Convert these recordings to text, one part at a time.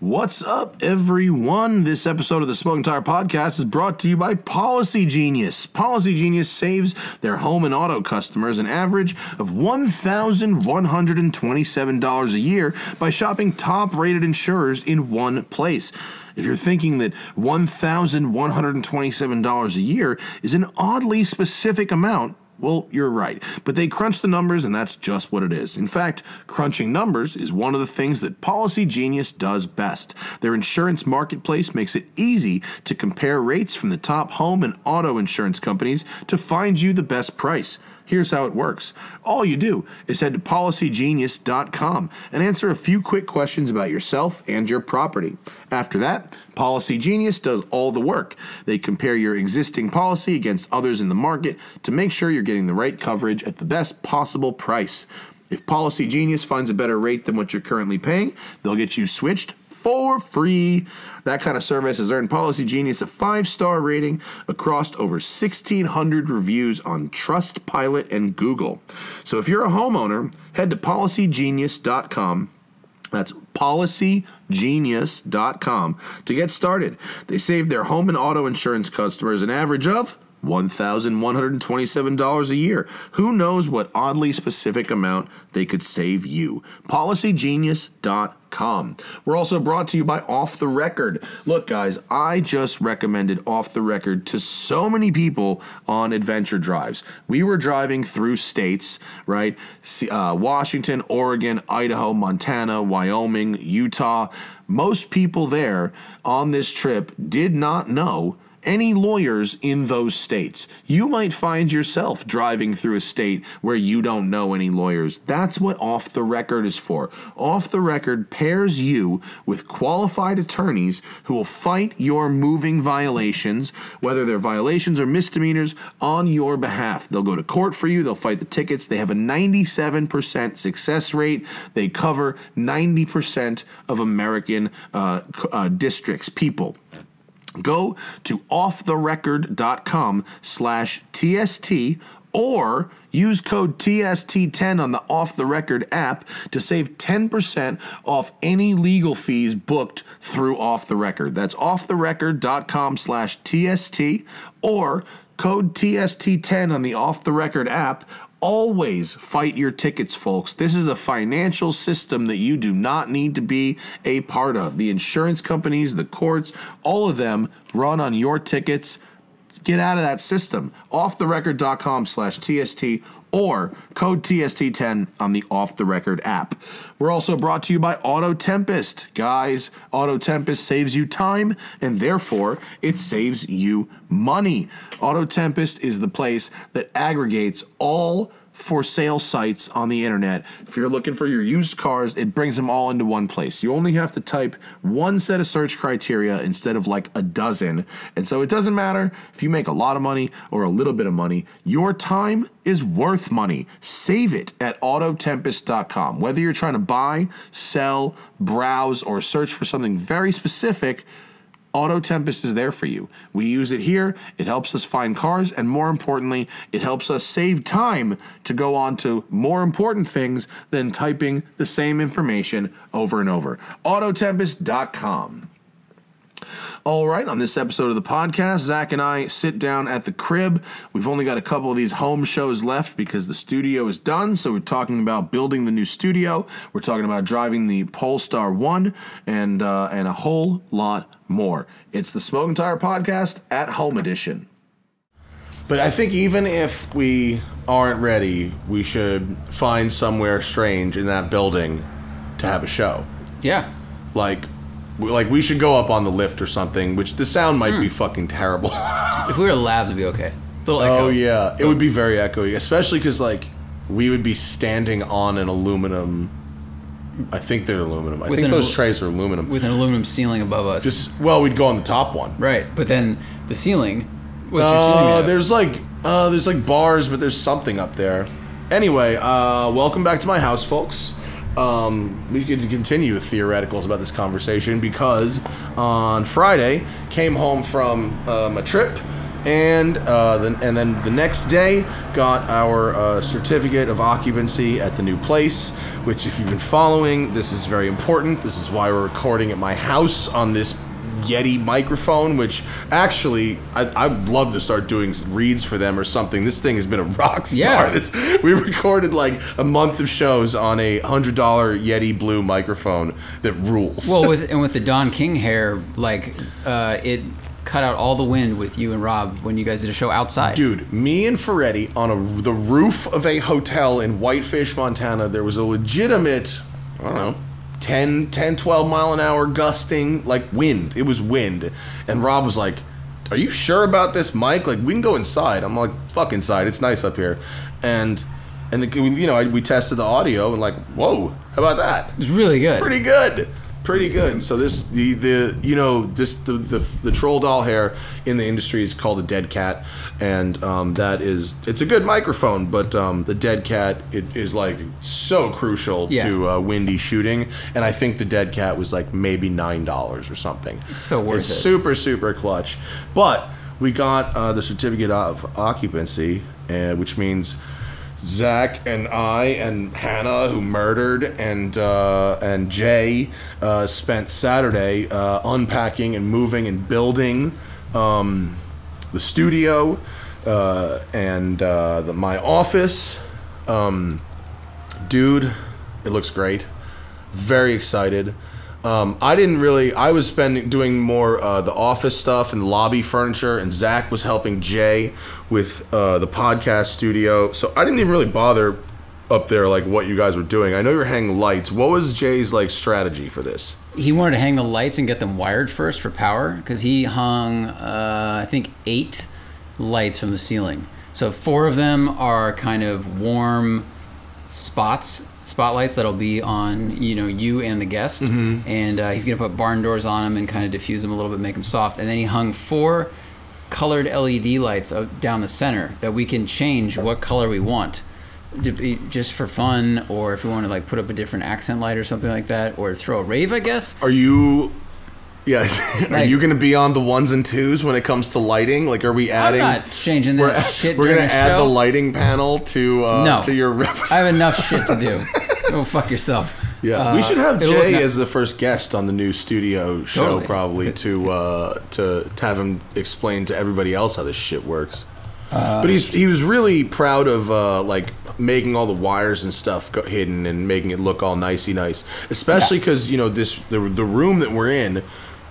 What's up, everyone? This episode of the Smoking Tire Podcast is brought to you by Policy Genius. Policy Genius saves their home and auto customers an average of $1,127 a year by shopping top rated insurers in one place. If you're thinking that $1,127 a year is an oddly specific amount, well, you're right. But they crunch the numbers, and that's just what it is. In fact, crunching numbers is one of the things that Policy Genius does best. Their insurance marketplace makes it easy to compare rates from the top home and auto insurance companies to find you the best price. Here's how it works. All you do is head to policygenius.com and answer a few quick questions about yourself and your property. After that, Policy Genius does all the work. They compare your existing policy against others in the market to make sure you're getting the right coverage at the best possible price. If Policy Genius finds a better rate than what you're currently paying, they'll get you switched for free. That kind of service has earned Policy Genius a five star rating across over 1,600 reviews on Trustpilot and Google. So if you're a homeowner, head to policygenius.com. That's policygenius.com to get started. They save their home and auto insurance customers an average of $1,127 a year. Who knows what oddly specific amount they could save you? PolicyGenius.com. We're also brought to you by Off the Record. Look, guys, I just recommended Off the Record to so many people on adventure drives. We were driving through states, right? Uh, Washington, Oregon, Idaho, Montana, Wyoming, Utah. Most people there on this trip did not know any lawyers in those states. You might find yourself driving through a state where you don't know any lawyers. That's what Off the Record is for. Off the Record pairs you with qualified attorneys who will fight your moving violations, whether they're violations or misdemeanors, on your behalf. They'll go to court for you, they'll fight the tickets. They have a 97% success rate. They cover 90% of American uh, uh, districts, people go to offtherecord.com slash TST or use code TST10 on the Off the Record app to save 10% off any legal fees booked through Off the Record. That's offtherecord.com slash TST or code TST10 on the Off the Record app always fight your tickets, folks. This is a financial system that you do not need to be a part of. The insurance companies, the courts, all of them run on your tickets. Get out of that system. Offtherecord.com slash TST or code TST10 on the Off the Record app. We're also brought to you by Auto Tempest. Guys, Auto Tempest saves you time and therefore it saves you money. Auto Tempest is the place that aggregates all for sale sites on the internet. If you're looking for your used cars, it brings them all into one place. You only have to type one set of search criteria instead of like a dozen. And so it doesn't matter if you make a lot of money or a little bit of money, your time is worth money. Save it at autotempest.com. Whether you're trying to buy, sell, browse, or search for something very specific, Auto Tempest is there for you. We use it here. It helps us find cars, and more importantly, it helps us save time to go on to more important things than typing the same information over and over. Autotempest.com. All right, on this episode of the podcast, Zach and I sit down at the crib. We've only got a couple of these home shows left because the studio is done. So we're talking about building the new studio. We're talking about driving the Polestar One, and uh, and a whole lot more. It's the Smoking Tire Podcast at Home Edition. But I think even if we aren't ready, we should find somewhere strange in that building to have a show. Yeah. Like like we should go up on the lift or something. Which the sound might Hmm. be fucking terrible. If we were lab, it'd be okay. Little oh echo. yeah, it would be very echoey, especially because like we would be standing on an aluminum. I think they're aluminum. I With think an those alu- trays are aluminum. With an aluminum ceiling above us. Just well, we'd go on the top one. right, but then the ceiling. What's your ceiling made Uh, of? there's like uh, there's like bars, but there's something up there. Anyway, uh, welcome back to my house, folks. Um, we could continue with theoreticals about this conversation because on Friday came home from um, a trip and uh, then and then the next day got our uh, certificate of occupancy at the new place. Which, if you've been following, this is very important. This is why we're recording at my house on this Yeti microphone, which actually I, I'd love to start doing reads for them or something. This thing has been a rock star. Yeah. This, we recorded like a month of shows on a hundred dollar Yeti Blue microphone that rules. Well, with and with the Don King hair, like uh, it cut out all the wind with you and Rob when you guys did a show outside. Dude, me and Ferretti on a, the roof of a hotel in Whitefish, Montana, there was a legitimate, I don't know, 10, 10, 12 mile an hour gusting, like wind. It was wind. And Rob was like, Are you sure about this, Mike? Like, we can go inside. I'm like, Fuck inside. It's nice up here. And, and the, you know, we tested the audio and like, whoa, how about that? It's really good. pretty good pretty good. so this the the you know this the the, the troll doll hair in the industry is called a dead cat. And um, that is it's a good microphone but um, the dead cat it is like so crucial Yeah. to uh, windy shooting. And i think the dead cat was like maybe nine dollars or something. So worth it's it. super super clutch. But we got uh, the certificate of occupancy uh, which means Zach and I and Hannah, who murdered, and uh, and Jay uh, spent Saturday uh, unpacking and moving and building um, the studio uh, and uh, the, my office. Um, dude, it looks great. Very excited. Um, I didn't really. I was spending doing more uh, the office stuff and lobby furniture, and Zach was helping Jay with uh, the podcast studio. So I didn't even really bother up there like what you guys were doing. I know you're hanging lights. What was Jay's like strategy for this? He wanted to hang the lights and get them wired first for power because he hung, uh, I think, eight lights from the ceiling. So four of them are kind of warm spots, spotlights that'll be on you know you and the guest, and uh, he's gonna put barn doors on them and kind of diffuse them a little bit, make them soft. And then he hung four colored LED lights down the center that we can change what color we want. to be- Just for fun, or if we want to like put up a different accent light or something like that, or throw a rave, I guess. Are you? Yeah, are Like- you going to be on the ones and twos when it comes to lighting? Like, are we I'm adding? not changing we're shit. we're gonna add show. the lighting panel to uh, No. to your. I have enough shit to do. Go fuck yourself. Yeah, Uh, we should have Jay as the first guest on the new studio show, Totally. probably to uh, to to have him explain to everybody else how this shit works. Uh, but he's he was really proud of uh, like making all the wires and stuff go- hidden and making it look all nicey nice, especially because you know this the the room that we're in.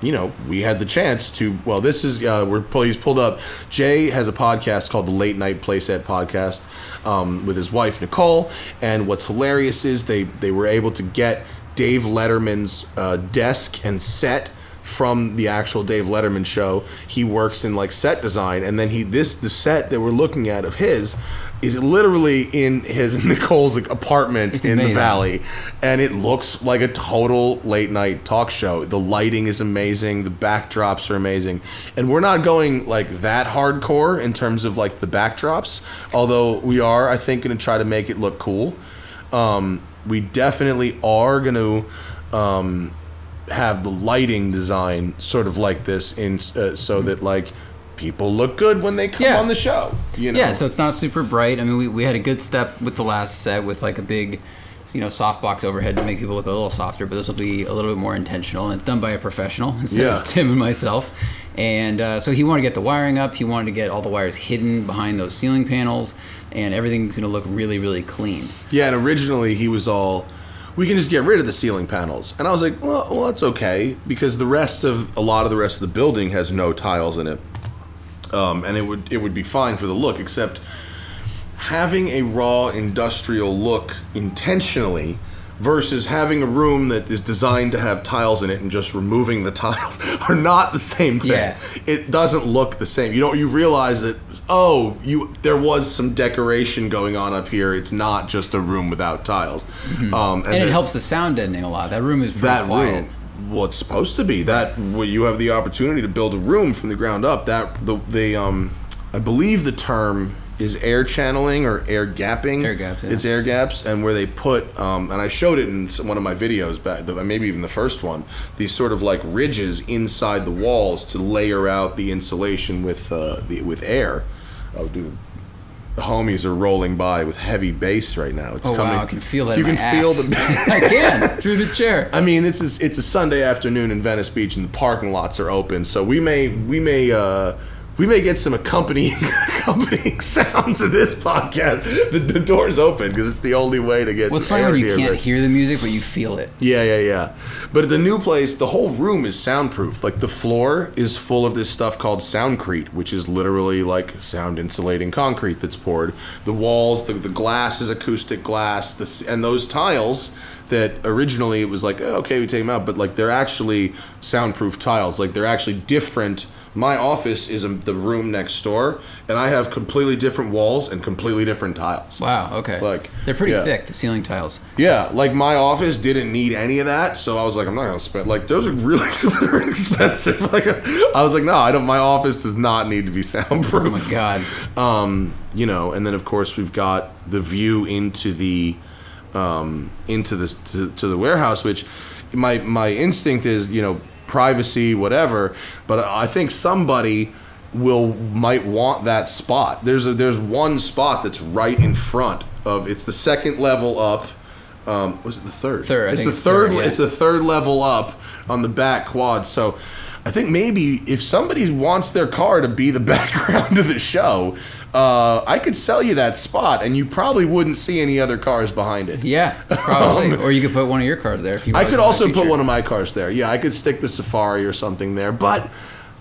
You know, we had the chance to. Well, this is uh, we're pull, he's pulled up. Jay has a podcast called the Late Night Playset Podcast um, with his wife Nicole. And what's hilarious is they they were able to get Dave Letterman's uh, desk and set from the actual Dave Letterman show. He works in like set design, and then he this the set that we're looking at of his is literally in his Nicole's apartment It's in the valley, and it looks like a total late night talk show. The lighting is amazing, the backdrops are amazing, and we're not going like that hardcore in terms of like the backdrops. Although we are, I think, going to try to make it look cool. Um, we definitely are going to um, have the lighting design sort of like this, in uh, so that like people look good when they come Yeah. on the show. You know, Yeah, so it's not super bright. I mean, we, we had a good step with the last set with like a big, you know, softbox overhead to make people look a little softer, but this will be a little bit more intentional and it's done by a professional instead Yeah. of Tim and myself. And uh, so he wanted to get the wiring up. He wanted to get all the wires hidden behind those ceiling panels, and everything's going to look really, really clean. Yeah, and originally he was all, we can just get rid of the ceiling panels, and I was like, well, well, that's okay because the rest of a lot of the rest of the building has no tiles in it, um, and it would it would be fine for the look, except having a raw industrial look intentionally versus having a room that is designed to have tiles in it and just removing the tiles are not the same thing. Yeah. It doesn't look the same. You don't you realize that oh, you there was some decoration going on up here. It's not just a room without tiles. Um, And it then helps the sound deadening a lot. That room is that quiet. room well it's supposed to be that well, you have the opportunity to build a room from the ground up that the the um i believe the term is air channeling or air gapping. Air gaps, yeah. It's air gaps, and where they put, um, and I showed it in some- one of my videos, back, the- maybe even the first one. These sort of like ridges inside the walls to layer out the insulation with uh, the with air. Oh, dude. The homies are rolling by with heavy bass right now. It's Oh coming. wow, I can feel that. You in can my feel the. I can through the chair. I mean, it's a, it's a Sunday afternoon in Venice Beach, and the parking lots are open. So we may we may uh, we may get some accompanying accompanying sounds of this podcast. The, the door's open because it's the only way to get. What's some funny when you here, can't but- hear the music, but you feel it. Yeah, yeah, yeah. But at the new place, the whole room is soundproof. Like the floor is full of this stuff called soundcrete, which is literally like sound insulating concrete that's poured. The walls, the, the glass is acoustic glass, the, and those tiles that originally it was like, oh, okay, we take them out, but like they're actually soundproof tiles. Like they're actually different. My office is the room next door, and I have completely different walls and completely different tiles. Wow. Okay. Like, they're pretty yeah. thick. The ceiling tiles. Yeah, like my office didn't need any of that, so I was like, I'm not gonna spend like those are really super expensive. Like I was like, no, I don't. My office does not need to be soundproof. Oh my god. Um, you know, and then of course we've got the view into the um, into the to, to the warehouse, which my my instinct is you know privacy, whatever. But I think somebody will might want that spot. There's a there's one spot that's right in front of. It's the second level up. Um, was it the third? Third, I It's think the it's third. third, yeah. It's the third level up on the back quad. So. I think maybe if somebody wants their car to be the background of the show, uh, I could sell you that spot, and you probably wouldn't see any other cars behind it. Yeah, probably. or you could put one of your cars there if you. Um, I could to in the also put one of my cars there. Yeah, I could stick the Safari or something there. But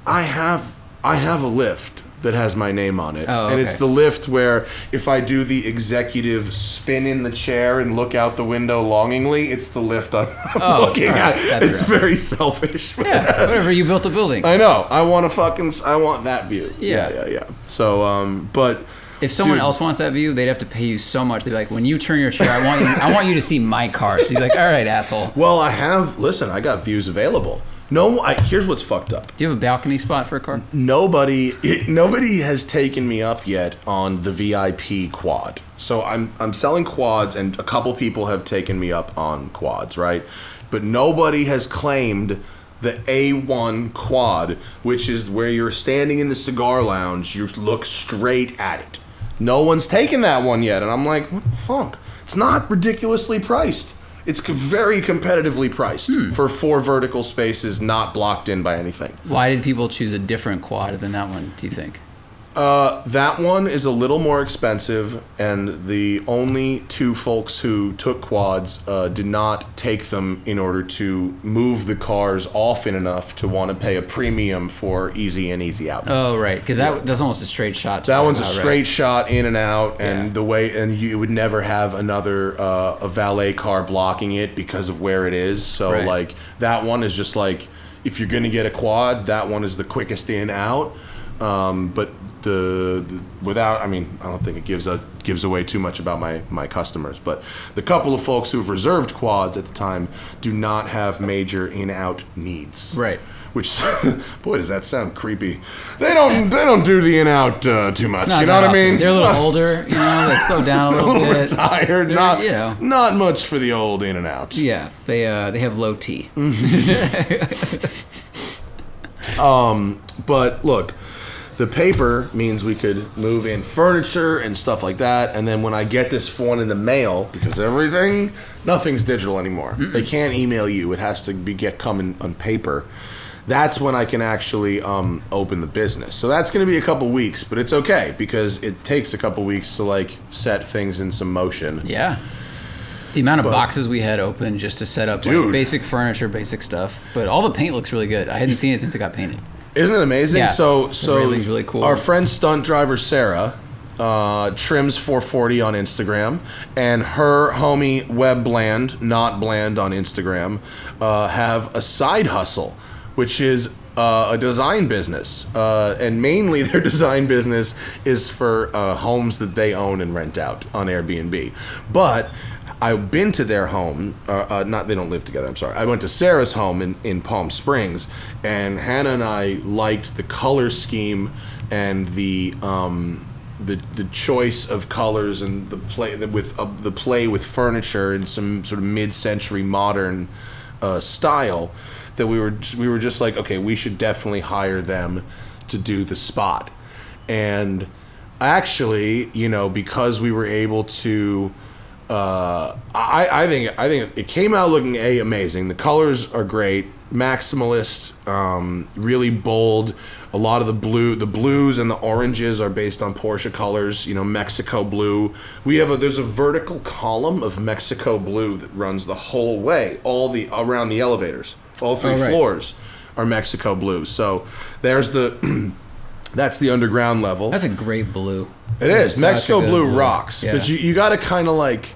I have I have a lift that has my name on it, Oh, and it's the lift where if I do the executive spin in the chair and look out the window longingly, it's the lift I'm, Oh, looking right, at. that's It's right. very selfish. Yeah, whatever. You built a building. I know. I want to fucking. I want that view. Yeah. yeah, yeah. yeah. So, um, but If someone Dude. else wants that view, they'd have to pay you so much. They'd be like, "When you turn your chair, I want you. I want you to see my car." So you're like, "All right, asshole." well, I have. Listen, I got views available. No, I, here's what's fucked up. Do you have a balcony spot for a car? Nobody, it, nobody has taken me up yet on the VIP quad. So I'm I'm selling quads, and a couple people have taken me up on quads, right? But nobody has claimed the A1 quad, which is where you're standing in the cigar lounge, you look straight at it. No one's taken that one yet, and I'm like, what the fuck? It's not ridiculously priced. It's very competitively priced hmm. for four vertical spaces, not blocked in by anything. Why did people choose a different quad than that one? Do you think? Uh, that one is a little more expensive, and the only two folks who took quads uh, did not take them in order to move the cars often enough to want to pay a premium for easy in, easy out. Oh, right, because that that's almost a straight shot. that one's a about, right? straight shot in and out, and Yeah. the way, and you would never have another uh, a valet car blocking it because of where it is. So Right. like that one is just like if you're gonna get a quad, that one is the quickest in out. Um, but the, the without, I mean, I don't think it gives a gives away too much about my my customers. But the couple of folks who've reserved quads at the time do not have major in out needs. Right. Which, boy, does that sound creepy. They don't. They don't do the in out uh, too much. Not you know what I mean? They're a little older, you know. They slow down a a little, little bit. retired. They're, Not you know. not much for the old in and out. Yeah, they uh they have low T. um, But look, the paper means we could move in furniture and stuff like that. And then when I get this one in the mail, because everything, nothing's digital anymore. They can't email you. It has to be get coming on paper. That's when I can actually um, open the business. So that's going to be a couple weeks, but it's okay because it takes a couple weeks to like set things in some motion. Yeah. The amount of boxes we had open just to set up like, basic furniture, basic stuff. But all the paint looks really good. I hadn't seen it since it got painted. Isn't it amazing? Yeah. So so railing's really cool. Our friend stunt driver Sarah uh, trims 440 on Instagram, and her homie Web Bland, not Bland on Instagram, uh, have a side hustle, which is. Uh, a design business, uh, and mainly their design business is for uh, homes that they own and rent out on Airbnb. But I've been to their home. Uh, uh, not they don't live together. I'm sorry. I went to Sarah's home in, in Palm Springs, and Hannah and I liked the color scheme and the um, the the choice of colors and the play with uh, the play with furniture and some sort of mid-century modern uh, style that we were we were just like okay we should definitely hire them to do the spot and actually you know because we were able to uh, I, I think I think it came out looking a amazing. The colors are great, maximalist, um, really bold. A lot of the blue, the blues and the oranges are based on Porsche colors. You know, Mexico blue. We have a there's a vertical column of Mexico blue that runs the whole way, all the around the elevators. All three Oh, right. floors are Mexico blue. So there's the that's the underground level. That's a great blue. It That's is. Mexico good blue, rocks. Yeah. But you, you got to kind of like,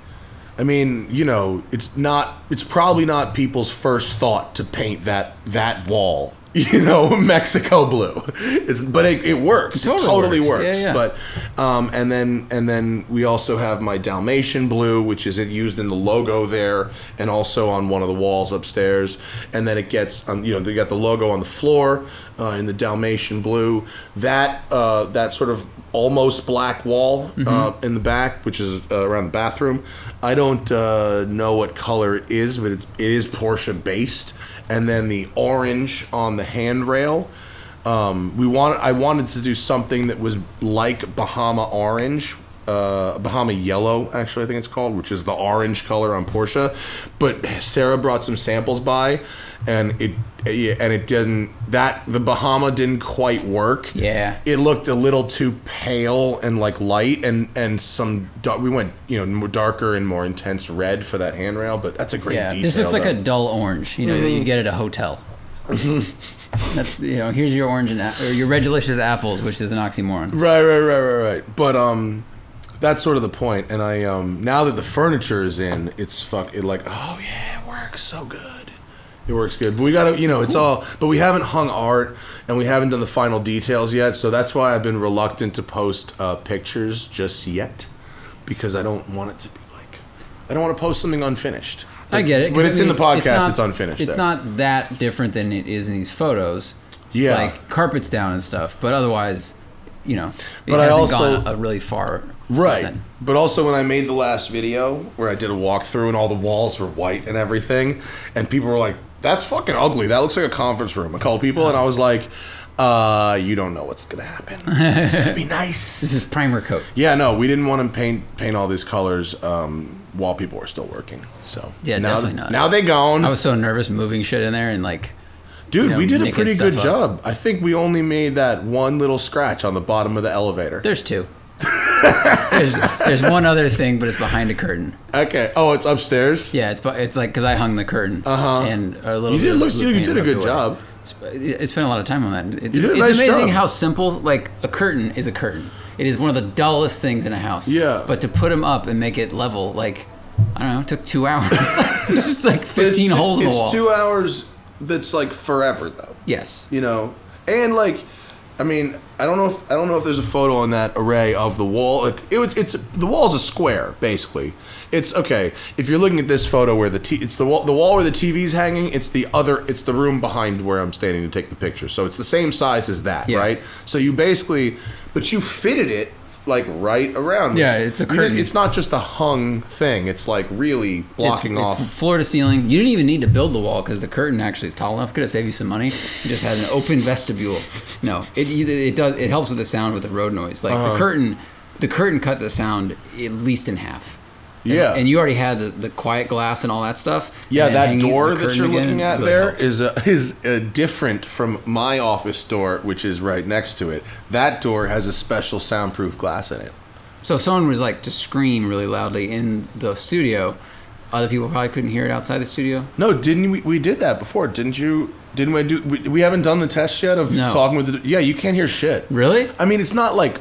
I mean, you know, it's not, it's probably not people's first thought to paint that, that wall. You know, Mexico blue. It's, but it, it works. It totally totally, works. works. Yeah, yeah. But, um, and then, and then we also have my Dalmatian blue, which is it used in the logo there, and also on one of the walls upstairs. And then it gets, um, you know, they got the logo on the floor uh, in the Dalmatian blue. That, uh, that sort of almost black wall Mm-hmm. uh, in the back, which is uh, around the bathroom. I don't uh, know what color it is, but it's it is Porsche based. And then the orange on the handrail. Um, we want I wanted to do something that was like Bahama orange, uh, Bahama yellow, actually I think it's called, which is the orange color on Porsche. But Sarah brought some samples by, and it and it didn't that the Bahama didn't quite work Yeah. it looked a little too pale and like light and and some we went you know more darker and more intense red for that handrail but that's a great Yeah, detail this looks like though. a dull orange. You know that you get at a hotel. That's you know here's your orange and a- or your red delicious apples, which is an oxymoron. right right right right right but um that's sort of the point and i um now that the furniture is in it's fuck it like oh yeah it works so good it works good but we gotta you know it's all but we haven't hung art and we haven't done the final details yet so that's why i've been reluctant to post uh, pictures just yet because i don't want it to be like i don't want to post something unfinished I get it. 'cause, When I it's in the podcast, not- it's unfinished. It's not that different than it is in these photos. Yeah. like carpets down and stuff. But otherwise, you know, it But I hasn't also- gone a really far. Right. then. But also when I made the last video where I did a walkthrough and all the walls were white and everything, and people were like, "That's fucking ugly. That looks like a conference room." A couple people, and I was like, "Uh, you don't know what's gonna happen. It's gonna be nice. This is primer coat. Yeah, no, we didn't want to paint paint all these colors um, while people were still working. So Yeah, now, definitely not. Now they gone. I was so nervous moving shit in there and like Dude, you know, we did a pretty good up. job. I think we only made that one little scratch on the bottom of the elevator. there's two. There's, there's one other thing, but it's behind a curtain. Okay. Oh, it's upstairs. Yeah, it's it's like because I hung the curtain. Uh-huh. And a little. You did look. You, you did a good job. It's- I spent a lot of time on that. It's, You did a it's nice amazing job. how simple, like a curtain is a curtain. It is one of the dullest things in a house. Yeah. But to put them up and make it level, like I don't know, it took two hours. it's just like 15 It's- holes in the it's wall. two hours. That's like forever though. yes. You know, and like, I mean, I don't know if I don't know if there's a photo on that array of the wall. Like, it was, it's the wall's a square basically. It's okay if you're looking at this photo where the t- it's the wall the wall where the TV's hanging. It's the other. It's the room behind where I'm standing to take the picture. So it's the same size as that, Yeah. right? So you basically, but you fitted it like right around. Yeah, it's a curtain. It's not just a hung thing. It's like really blocking it's, off. It's floor to ceiling. You didn't even need to build the wall because the curtain actually is tall enough. Could have saved you some money. You just had an open vestibule. No, it either it does it helps with the sound with the road noise. Like Uh-huh. the curtain, the curtain cut the sound at least in half. And- Yeah. and you already had the, the quiet glass and all that stuff. Yeah, that door that you're looking at really there helped. is uh, is uh, different from my office door, which is right next to it. That door has a special soundproof glass in it. So if someone was like to scream really loudly in the studio, other people probably couldn't hear it outside the studio. No, didn't we? We did that before, didn't you? Didn't we do? We, we haven't done the test yet of No. talking with the. Yeah, you can't hear shit. Really? I mean, it's not like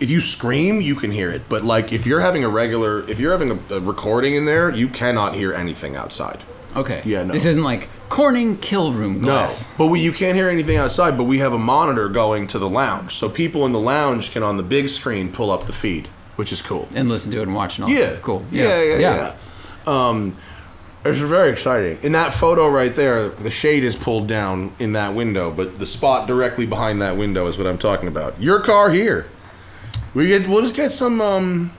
if you scream, you can hear it, but like if you're having a regular, if you're having a, a recording in there, you cannot hear anything outside. Okay. Yeah, no. This isn't like Corning kill room glass. No, but we, you can't hear anything outside. But we have a monitor going to the lounge, so people in the lounge can on the big screen pull up the feed, which is cool. And listen to it and watch and all Yeah. Cool. Yeah, yeah, yeah. Um, it's very exciting. In that photo right there, the shade is pulled down in that window, but the spot directly behind that window is what I'm talking about. Your car here. We get we'll just get some um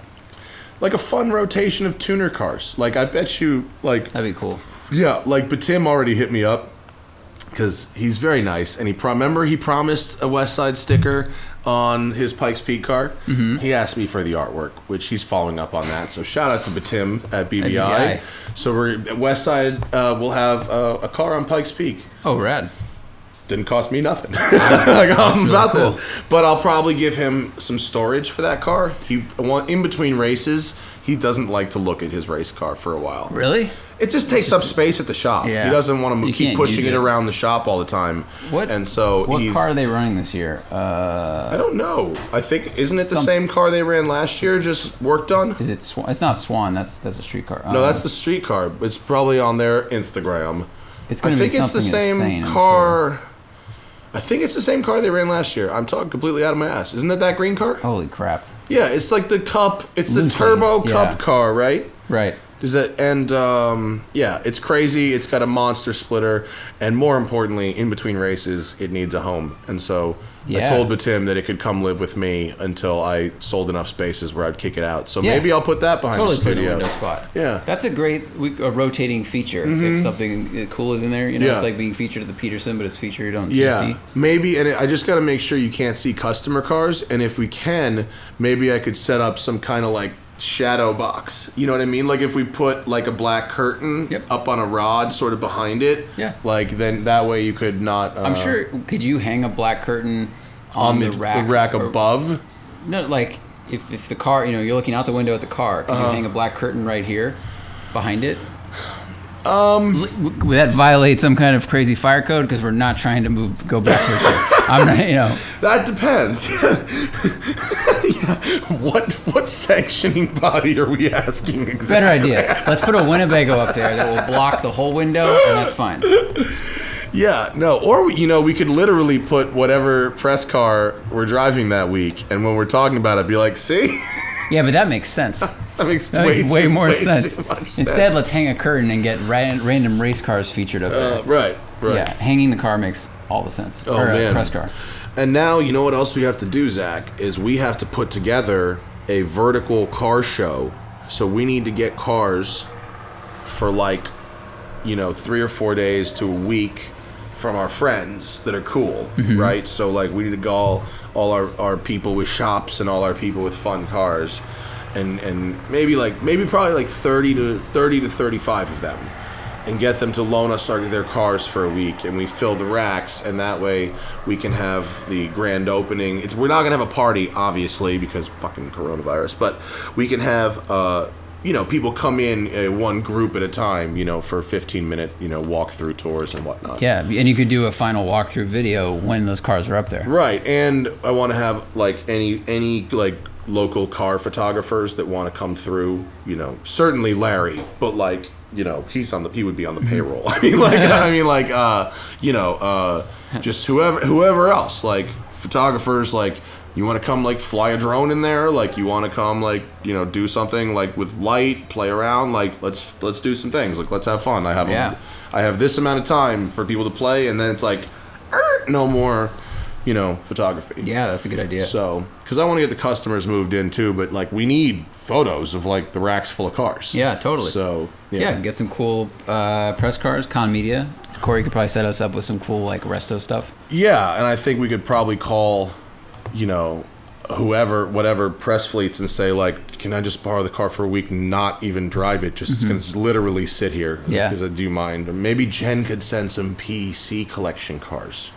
like a fun rotation of tuner cars. Like I bet you like That'd be cool. yeah, like but Tim already hit me up because he's very nice and he pro- remember he promised a West Side sticker on his Pikes Peak car. Mm-hmm. He asked me for the artwork, which he's following up on that. So shout out to Betim at BBI. BBI. So we're at West Side. Uh, we'll have uh, a car on Pikes Peak. Oh, rad. Didn't cost me nothing. like, I'm really about cool. that. But I'll probably give him some storage for that car. He want in between races. He doesn't like to look at his race car for a while. Really? It just takes up space at the shop. Yeah. He doesn't want to You keep pushing it it. around the shop all the time. What? And so What car are they running this year? Uh, I don't know. I think isn't it the Some- same car they ran last year? Just worked on. is it? Swan? It's not Swan. That's that's a street car. No, that's the street car. It's probably on their Instagram. It's I think it's the same car. I think it's the same car they ran last year. I'm talking completely out of my ass. Isn't that that green car? Holy crap! Yeah, it's like the cup. It's the turbo yeah. cup car, right? Right. Is that and um, yeah, it's crazy. It's got a monster splitter, and more importantly, in between races, it needs a home. And so I told Betim that it could come live with me until I sold enough spaces where I'd kick it out. So Yeah. maybe I'll put that behind Totally the put in a studio. window spot. Yeah. That's a great we- a rotating feature. If something uh, cool is in there, you know, Mm-hmm. Yeah. it's like being featured at the Petersen, but it's featured on Yeah, maybe, and I just got to make sure you can't see customer cars, and if we can, maybe I could set up some kind of like shadow box. You know what I mean? Like if we put like a black curtain Yep. up on a rod, sort of behind it. Yeah. Like then that way you could not. Uh, I'm sure. Could you hang a black curtain on on, the, the, rack? the rack or- above. No, like if, if the car, you know, you're looking out the window at the car, could Uh-huh. you hang a black curtain right here, behind it? Um, that violates some kind of crazy fire code because we're not trying to move, go backwards. I'm not, you know. That depends. yeah. What what sanctioning body are we asking exactly? Better idea. Let's put a Winnebago up there that will block the whole window, and that's fine. Yeah, no, or you know, we could literally put whatever press car we're driving that week, and when we're talking about it, be like, "See, Yeah, but that makes sense. that makes That way, makes way too, more way sense. much Instead, let's hang a curtain and get ran, random race cars featured up there. Uh, right, right. Yeah, hanging the car makes all the sense. Oh or man, press car. And now you know what else we have to do, Zach? Is we have to put together a vertical car show. So we need to get cars for like, you know, three or four days to a week from our friends that are cool, Mm-hmm. right? So like we need to go all, all our, our people with shops and all our people with fun cars. And, and maybe like maybe probably like 30 to 30 to 35 of them. And get them to loan us our, their cars for a week. And we fill the racks. And that way we can have the grand opening. It's we're not going to have a party obviously because fucking coronavirus. But we can have uh you know people come in uh, one group at a time you know for 15 minute you know walkthrough tours and whatnot Yeah, and you could do a final walkthrough video when those cars are up there. Right, and I want to have like any any like local car photographers that want to come through. You know, certainly Larry, but like you know he's on the he would be on the payroll. I mean, like I mean, like uh, you know, uh, just whoever whoever else like photographers like. You want to come like fly a drone in there? Like you want to come like you know do something like with light, play around? Like let's let's do some things. Like let's have fun. I have Yeah. I have this amount of time for people to play, and then it's like "Er, no more, you know, photography. Yeah, that's a good idea. So, because I want to get the customers moved in too, but like we need photos of like the racks full of cars. Yeah, totally. So yeah, yeah, get some cool uh, press cars, Con Media. Corey could probably set us up with some cool like resto stuff. Yeah, and I think we could probably call, you know, whoever, whatever press fleets and say like, can I just borrow the car for a week, not even drive it, just it's gonna literally sit here. Mm-hmm. Yeah. Because I do mind. Or maybe Jen could send some PC collection cars,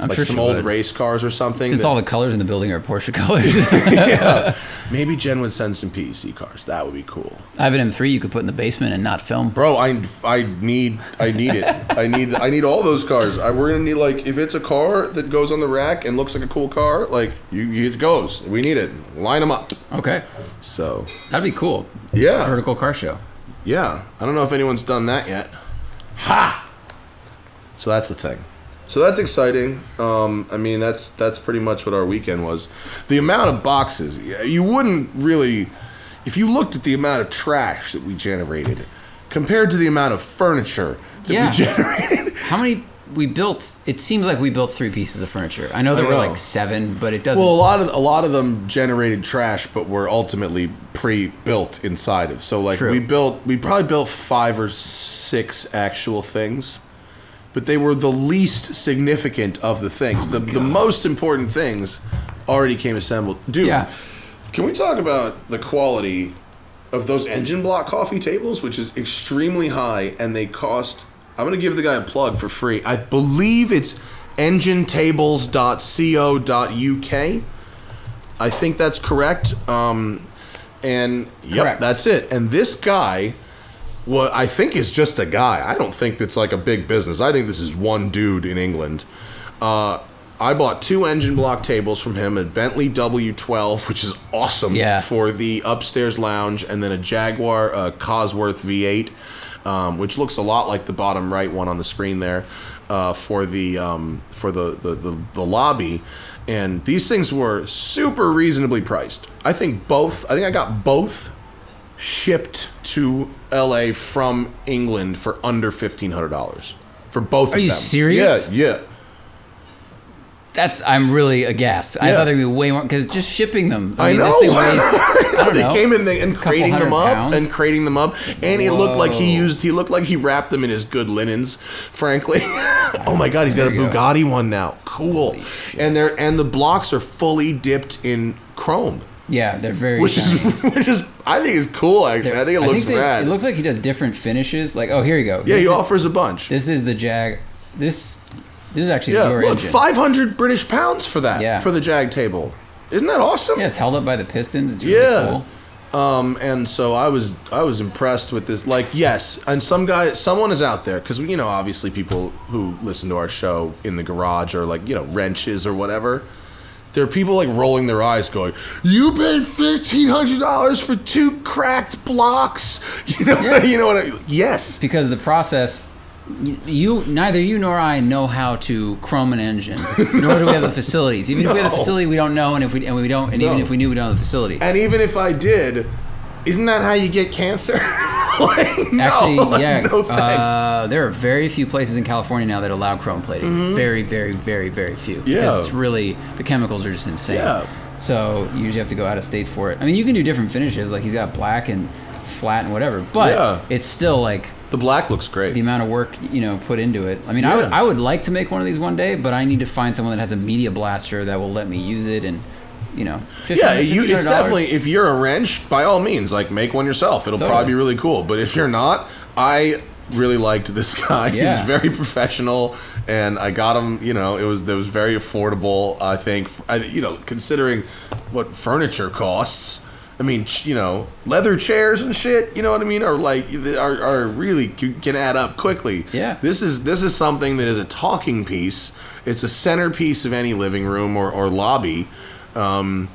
I'm like sure some old would. race cars or something. Since that- all the colors in the building are Porsche colors, yeah, maybe Jen would send some PEC cars. That would be cool. I have an M3 you could put in the basement and not film. Bro, I, I need I need it. I need I need all those cars. I, we're gonna need like if it's a car that goes on the rack and looks like a cool car, like you, you it goes. We need it. Line them up. Okay, So that'd be cool. yeah, Vertical car show. yeah. I don't know if anyone's done that yet. Ha. So that's the thing. So that's exciting. Um, I mean, that's that's pretty much what our weekend was. The amount of boxes, you wouldn't really, if you looked at the amount of trash that we generated compared to the amount of furniture that Yeah. we generated. How many we built. It seems like we built three pieces of furniture. I know there I were know. like seven, but it doesn't. Well, a lot of a lot of them generated trash, but were ultimately pre-built inside of. So like True. we built, we probably built five or six actual things, but they were the least significant of the things. the the most important things already came assembled. Dude, Yeah. can we talk about the quality of those engine block coffee tables, which is extremely high, and they cost. I'm gonna give the guy a plug for free. I believe it's enginetables.co.uk. I think that's correct. Um, and yep, Correct. that's it. And this guy, what I think is just a guy. I don't think it's like a big business. I think this is one dude in England. Uh, I bought two engine block tables from him, a Bentley W12, which is awesome Yeah. for the upstairs lounge, and then a Jaguar uh, Cosworth V8, um, which looks a lot like the bottom right one on the screen there, uh, for the um, for the, the, the the lobby. And these things were super reasonably priced. I think both. I think I got both shipped to LA from England for under fifteen hundred dollars for both. of you them. serious? Yeah, yeah. That's I'm really aghast. I thought there'd be way more because just shipping them. I mean, know. This thing weighs, I don't they know. came in the, and crating them up pounds? and crating them up, and it looked like he used. He looked like he wrapped them in his good linens. Frankly, oh my god, he's got a you go. Bugatti one now. Cool, and they're and the blocks are fully dipped in chrome, Yeah, they're very. which is which is I think is cool. Actually, I think it looks they- rad. It looks like he does different finishes. Like, oh, here you go. yeah, he offers a bunch. This is the Jag. This this is actually Yeah, look, five hundred British pounds for that. Yeah. for the Jag table. Isn't that awesome? Yeah, it's held up by the pistons. It's really Yeah. cool. Um, and so I was I was impressed with this. Like, yes, and some guy, someone is out there because you know, obviously, people who listen to our show in the garage or like you know wrenches or whatever. There are people like rolling their eyes, going, "You paid fifteen hundred dollars for two cracked blocks." You know, Yeah. you know what? I, yes, because the process you neither you nor I know how to chrome an engine, nor do we have the facilities. Even if we have the facility, we don't know, and if we and we don't, and even if we knew, we don't have the facility. and even if I did, isn't that how you get cancer? like, no, Actually, yeah, no uh, there are very few places in California now that allow chrome plating. Very, very, very, very few. Yeah. because it's really the chemicals are just insane. Yeah. So you usually have to go out of state for it. I mean, you can do different finishes, like he's got black and flat and whatever, but Yeah. it's still like the black looks great. the amount of work you know put into it. I mean, I, would, I would like to make one of these one day, but I need to find someone that has a media blaster that will let me use it and you know. 50, Yeah, you, it's definitely if you're a wrench, by all means, like make one yourself. It'll Totally. probably be really cool. But if you're not, I really liked this guy. He Yeah. was very professional, and I got him. You know, it was it was very affordable. I think, I, you know, considering what furniture costs. I mean, you know, leather chairs and shit. You know what I mean? Are like are, are really can can add up quickly. Yeah. This is this is something that is a talking piece. It's a centerpiece of any living room or, or lobby. Um,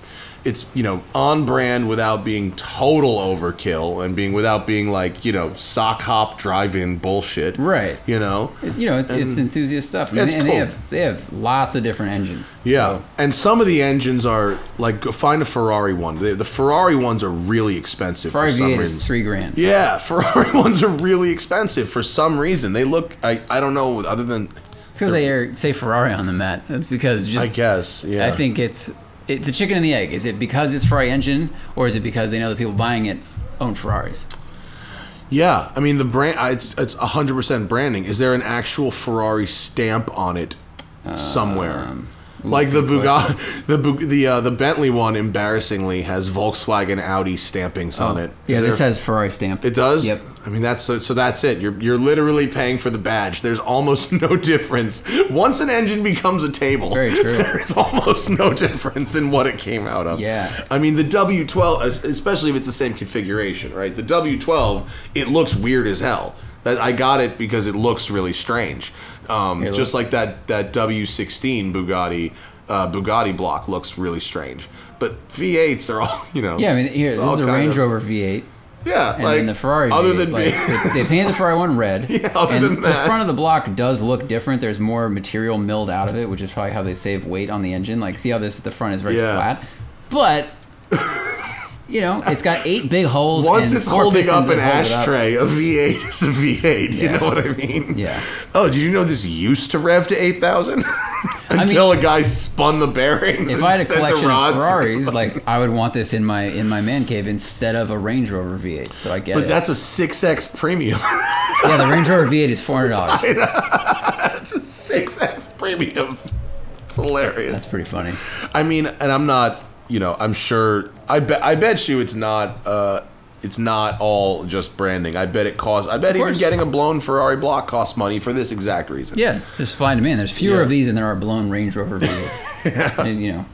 it's you know on brand without being total overkill and being without being like you know sock hop drive-in bullshit. Right. You know. It- you know, it's, it's enthusiast stuff, and, it's and they cool. have they have lots of different engines. Yeah, So, and some of the engines are like find a Ferrari one. The, the Ferrari ones are really expensive Ferrari for some V8 reason. is three grand. Yeah, Ferrari ones are really expensive for some reason. They look I, I don't know other than It's because they are, say Ferrari on the mat. That's because just I guess yeah. I think it's it's a chicken and the egg. Is it because it's Ferrari engine, or is it because they know the people buying it own Ferraris? Yeah, I mean the brand. It's it's hundred percent branding. Is there an actual Ferrari stamp on it somewhere? like the Bugatti, the Bu- the uh, the Bentley one, embarrassingly has Volkswagen Audi stampings on it. Is Yeah, this there- has Ferrari stamp. It does. Yep. I mean that's so, so that's it. You're you're literally paying for the badge. There's almost no difference once an engine becomes a table. Very true. There's almost no difference in what it came out of. Yeah. I mean the W12, especially if it's the same configuration, right? The W12, it looks weird as hell. That I got it because it looks really strange. Um, just like that that W16 Bugatti uh, Bugatti block looks really strange. But V8s are all you know. Yeah, I mean, here this is a Range of- Rover V8, Yeah, and like then the Ferrari. Other V8, than like, being, they, painted the Ferrari one red. Yeah, other and than the front of the block does look different. There's more material milled out of it, which is probably how they save weight on the engine. Like, see how this the front is very Yeah. flat, but you know, it's got eight big holes. Once it's holding up an up. ashtray, a V8 is a V8. You know what I mean? Yeah. Oh, did you know this used to rev to 8,000? Until a guy spun the bearings If I had a collection of. Ferraris, like I would want this in my in my man cave instead of a Range Rover V8. So I get But it. that's a 6X premium. yeah, the Range Rover V8 is four hundred dollars. that's a 6X premium. It's hilarious. That's pretty funny. I mean, and I'm not, you know, I'm sure. I bet. I bet you it's not. Uh, it's not all just branding. I bet it costs. I bet even getting a blown Ferrari block costs money for this exact reason. Yeah, just supply and demand. There's fewer Yeah. of these than there are blown Range Rover V8s. And, you know,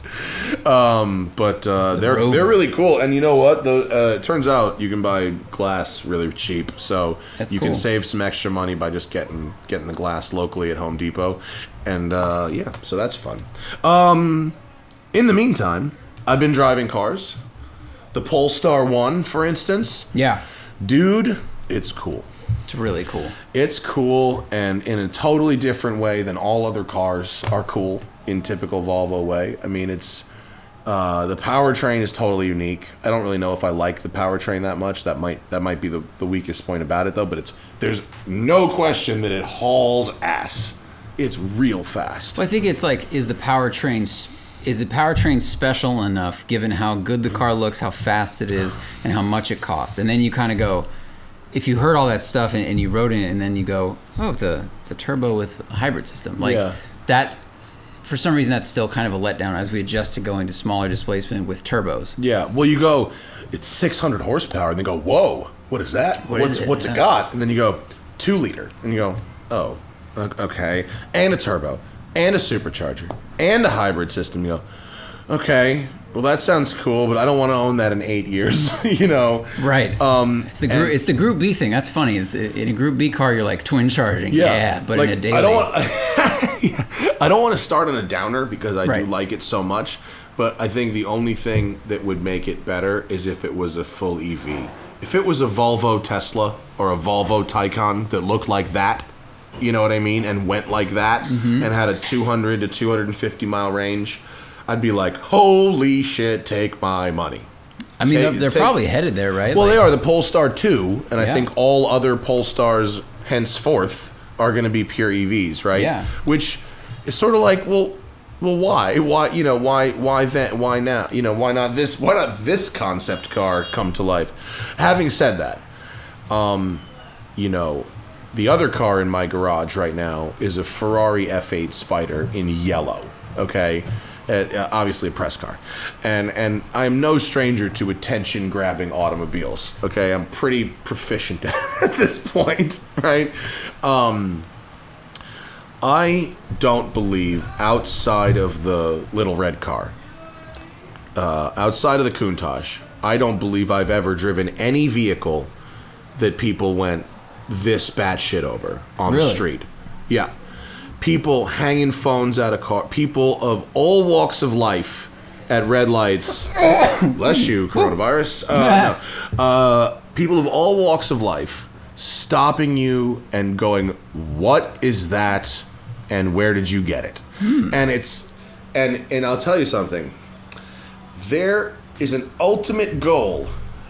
Um, But uh, they're Rover. they're really cool. And you know what? The uh, it turns out you can buy glass really cheap, so That's you cool. can save some extra money by just getting getting the glass locally at Home Depot. And uh, yeah, so that's fun. Um, in the meantime, I've been driving cars. The Polestar One, for instance, yeah, dude, it's cool. it's really cool. It's cool and in a totally different way than all other cars are cool in typical Volvo way. I mean, it's uh, the powertrain is totally unique. I don't really know if I like the powertrain that much. That might that might be the, the weakest point about it though. But it's there's no question that it hauls ass. It's real fast. Well, I think it's like, is the powertrain is the powertrain special enough given how good the car looks, how fast it is, and how much it costs? And then you kind of go, if you heard all that stuff and, and you wrote in it, and then you go, oh, it's a it's a turbo with a hybrid system, like Yeah. that. For some reason, that's still kind of a letdown as we adjust to going to smaller displacement with turbos. Yeah. Well, you go, it's 600 horsepower, and then go, whoa, what is that? What what's is it? what's it uh. got? And then you go, two liter, and you go, oh, okay, and a turbo, and a supercharger, and a hybrid system. You go, okay, well that sounds cool, but I don't want to own that in eight years. you know. Right. Um, it's the group. and- It's the Group B thing. That's funny. It's in a Group B car, you're like twin charging. Yeah, but like, in a daily. I don't want. I don't want to start on a downer because I Right. do like it so much. But I think the only thing that would make it better is if it was a full EV. If it was a Volvo Tesla or a Volvo Taycan that looked like that, you know what I mean, and went like that, Mm-hmm. and had a 200 to 250 mile range, I'd be like, "Holy shit, take my money." I mean, take- they're, take- probably headed there, right? Well, Like- they are the Polestar 2, and I think all other Polestars henceforth are going to be pure EVs, right? Yeah. Which is sort of like, well, well, why? Why? You know, why? Why then? Why now? You know, why not this? Why not this concept car come to life? Having said that, um, you know, the other car in my garage right now is a Ferrari F8 Spider in yellow. Okay. Uh, uh, obviously a press car, and and I'm no stranger to attention grabbing automobiles. Okay, I'm pretty proficient at this point, right? Um, I don't believe outside of the little red car, uh, outside of the Countach, I don't believe I've ever driven any vehicle that people went this batshit over on the street. Yeah. People hanging phones out of car, people of all walks of life at red lights. Bless you, coronavirus. Uh, no. uh, people of all walks of life stopping you and going, "What is that? And where did you get it?" And it's and and I'll tell you something there is an ultimate goal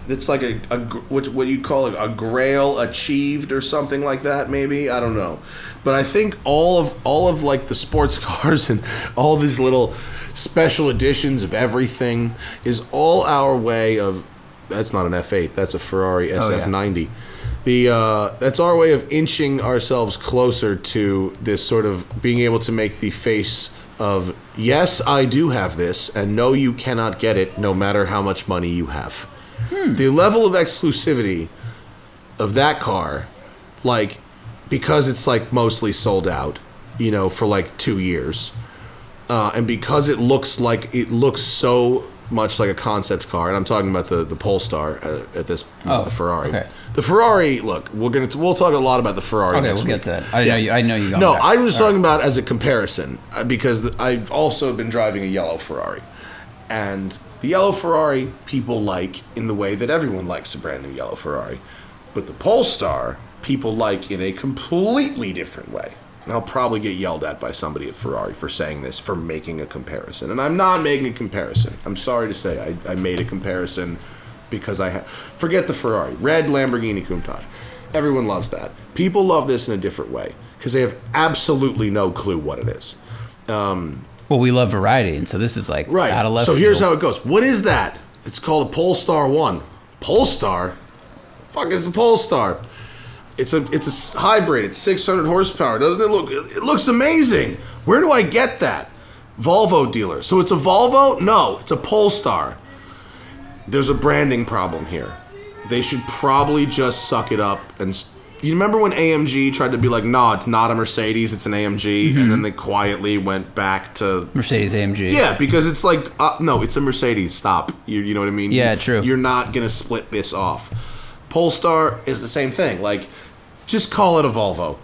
that's like a, a what what you call it, a grail achieved or something like that maybe i don't know but i think all of all of like the sports cars and all these little special editions of everything is all our way of that's not an f8 that's a ferrari Oh, yeah. sf90 the uh, that's our way of inching ourselves closer to this sort of being able to make the face of yes, I do have this, and no, you cannot get it, no matter how much money you have. The level of exclusivity of that car, like because it's like mostly sold out, you know, for like two years, uh, and because it looks like it looks so much like a concept car, and I'm talking about the the Polestar uh, at this Oh, the Ferrari. okay. The Ferrari, look, we're gonna we'll talk a lot about the Ferrari. Okay, we'll week. get to that. I didn't know you. I know you. Got No. I was All right. talking about as a comparison uh, because I've also been driving a yellow Ferrari, and the yellow Ferrari people like in the way that everyone likes a brand new yellow Ferrari, but the Polestar people like in a completely different way. And I'll probably get yelled at by somebody at Ferrari for saying this, for making a comparison. And I'm not making a comparison. I'm sorry to say, I, I made a comparison because I have forget the Ferrari, red Lamborghini Countach. Everyone loves that. People love this in a different way because they have absolutely no clue what it is. Um, Well, we love variety, and so this is like Right. out of left so here's field. how it goes. What is that? It's called a Polestar One. Polestar? Fuck is a Polestar? It's a it's a hybrid. It's 600 horsepower. Doesn't it look? It looks amazing. Where do I get that? Volvo dealer. So it's a Volvo? No, it's a Polestar. There's a branding problem here. They should probably just suck it up and. You remember when AMG tried to be like, no, it's not a Mercedes, it's an AMG, and then they quietly went back to Mercedes AMG. yeah, because it's like, uh, no, it's a Mercedes. Stop. You, you know what I mean? Yeah, true. You're not gonna split this off. Polestar is the same thing. Like, just call it a Volvo.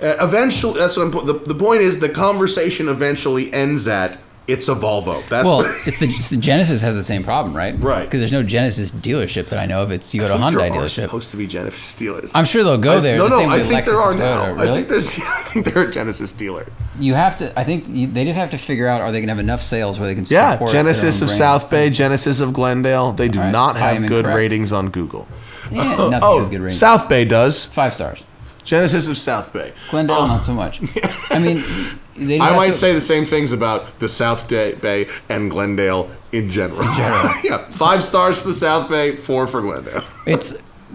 Uh, eventually, that's what I'm. The, the point is, the conversation eventually ends at it's a Volvo. That's Well, it's the, it's the Genesis has the same problem, right? Right. Because there's no Genesis dealership that I know of. It's you go to a Hyundai there are dealership. supposed to be Genesis dealers. I'm sure they'll go I- there. No, the no, I think Lexus there are now. Toyota. I think there's. I think they're a Genesis dealer. you have to. I think you, they just have to figure out: are they going to have enough sales where they can Yeah, Genesis of brand? South Bay, Genesis of Glendale. They do right, not have good incorrect. ratings on Google. Yeah, nothing oh, has good ratings. South Bay does. Five stars. Genesis of South Bay. Glendale, oh. not so much. I mean, I might to- say the same things about the South Bay and Glendale in general. yeah, five stars for the South Bay, four for Glendale. It's,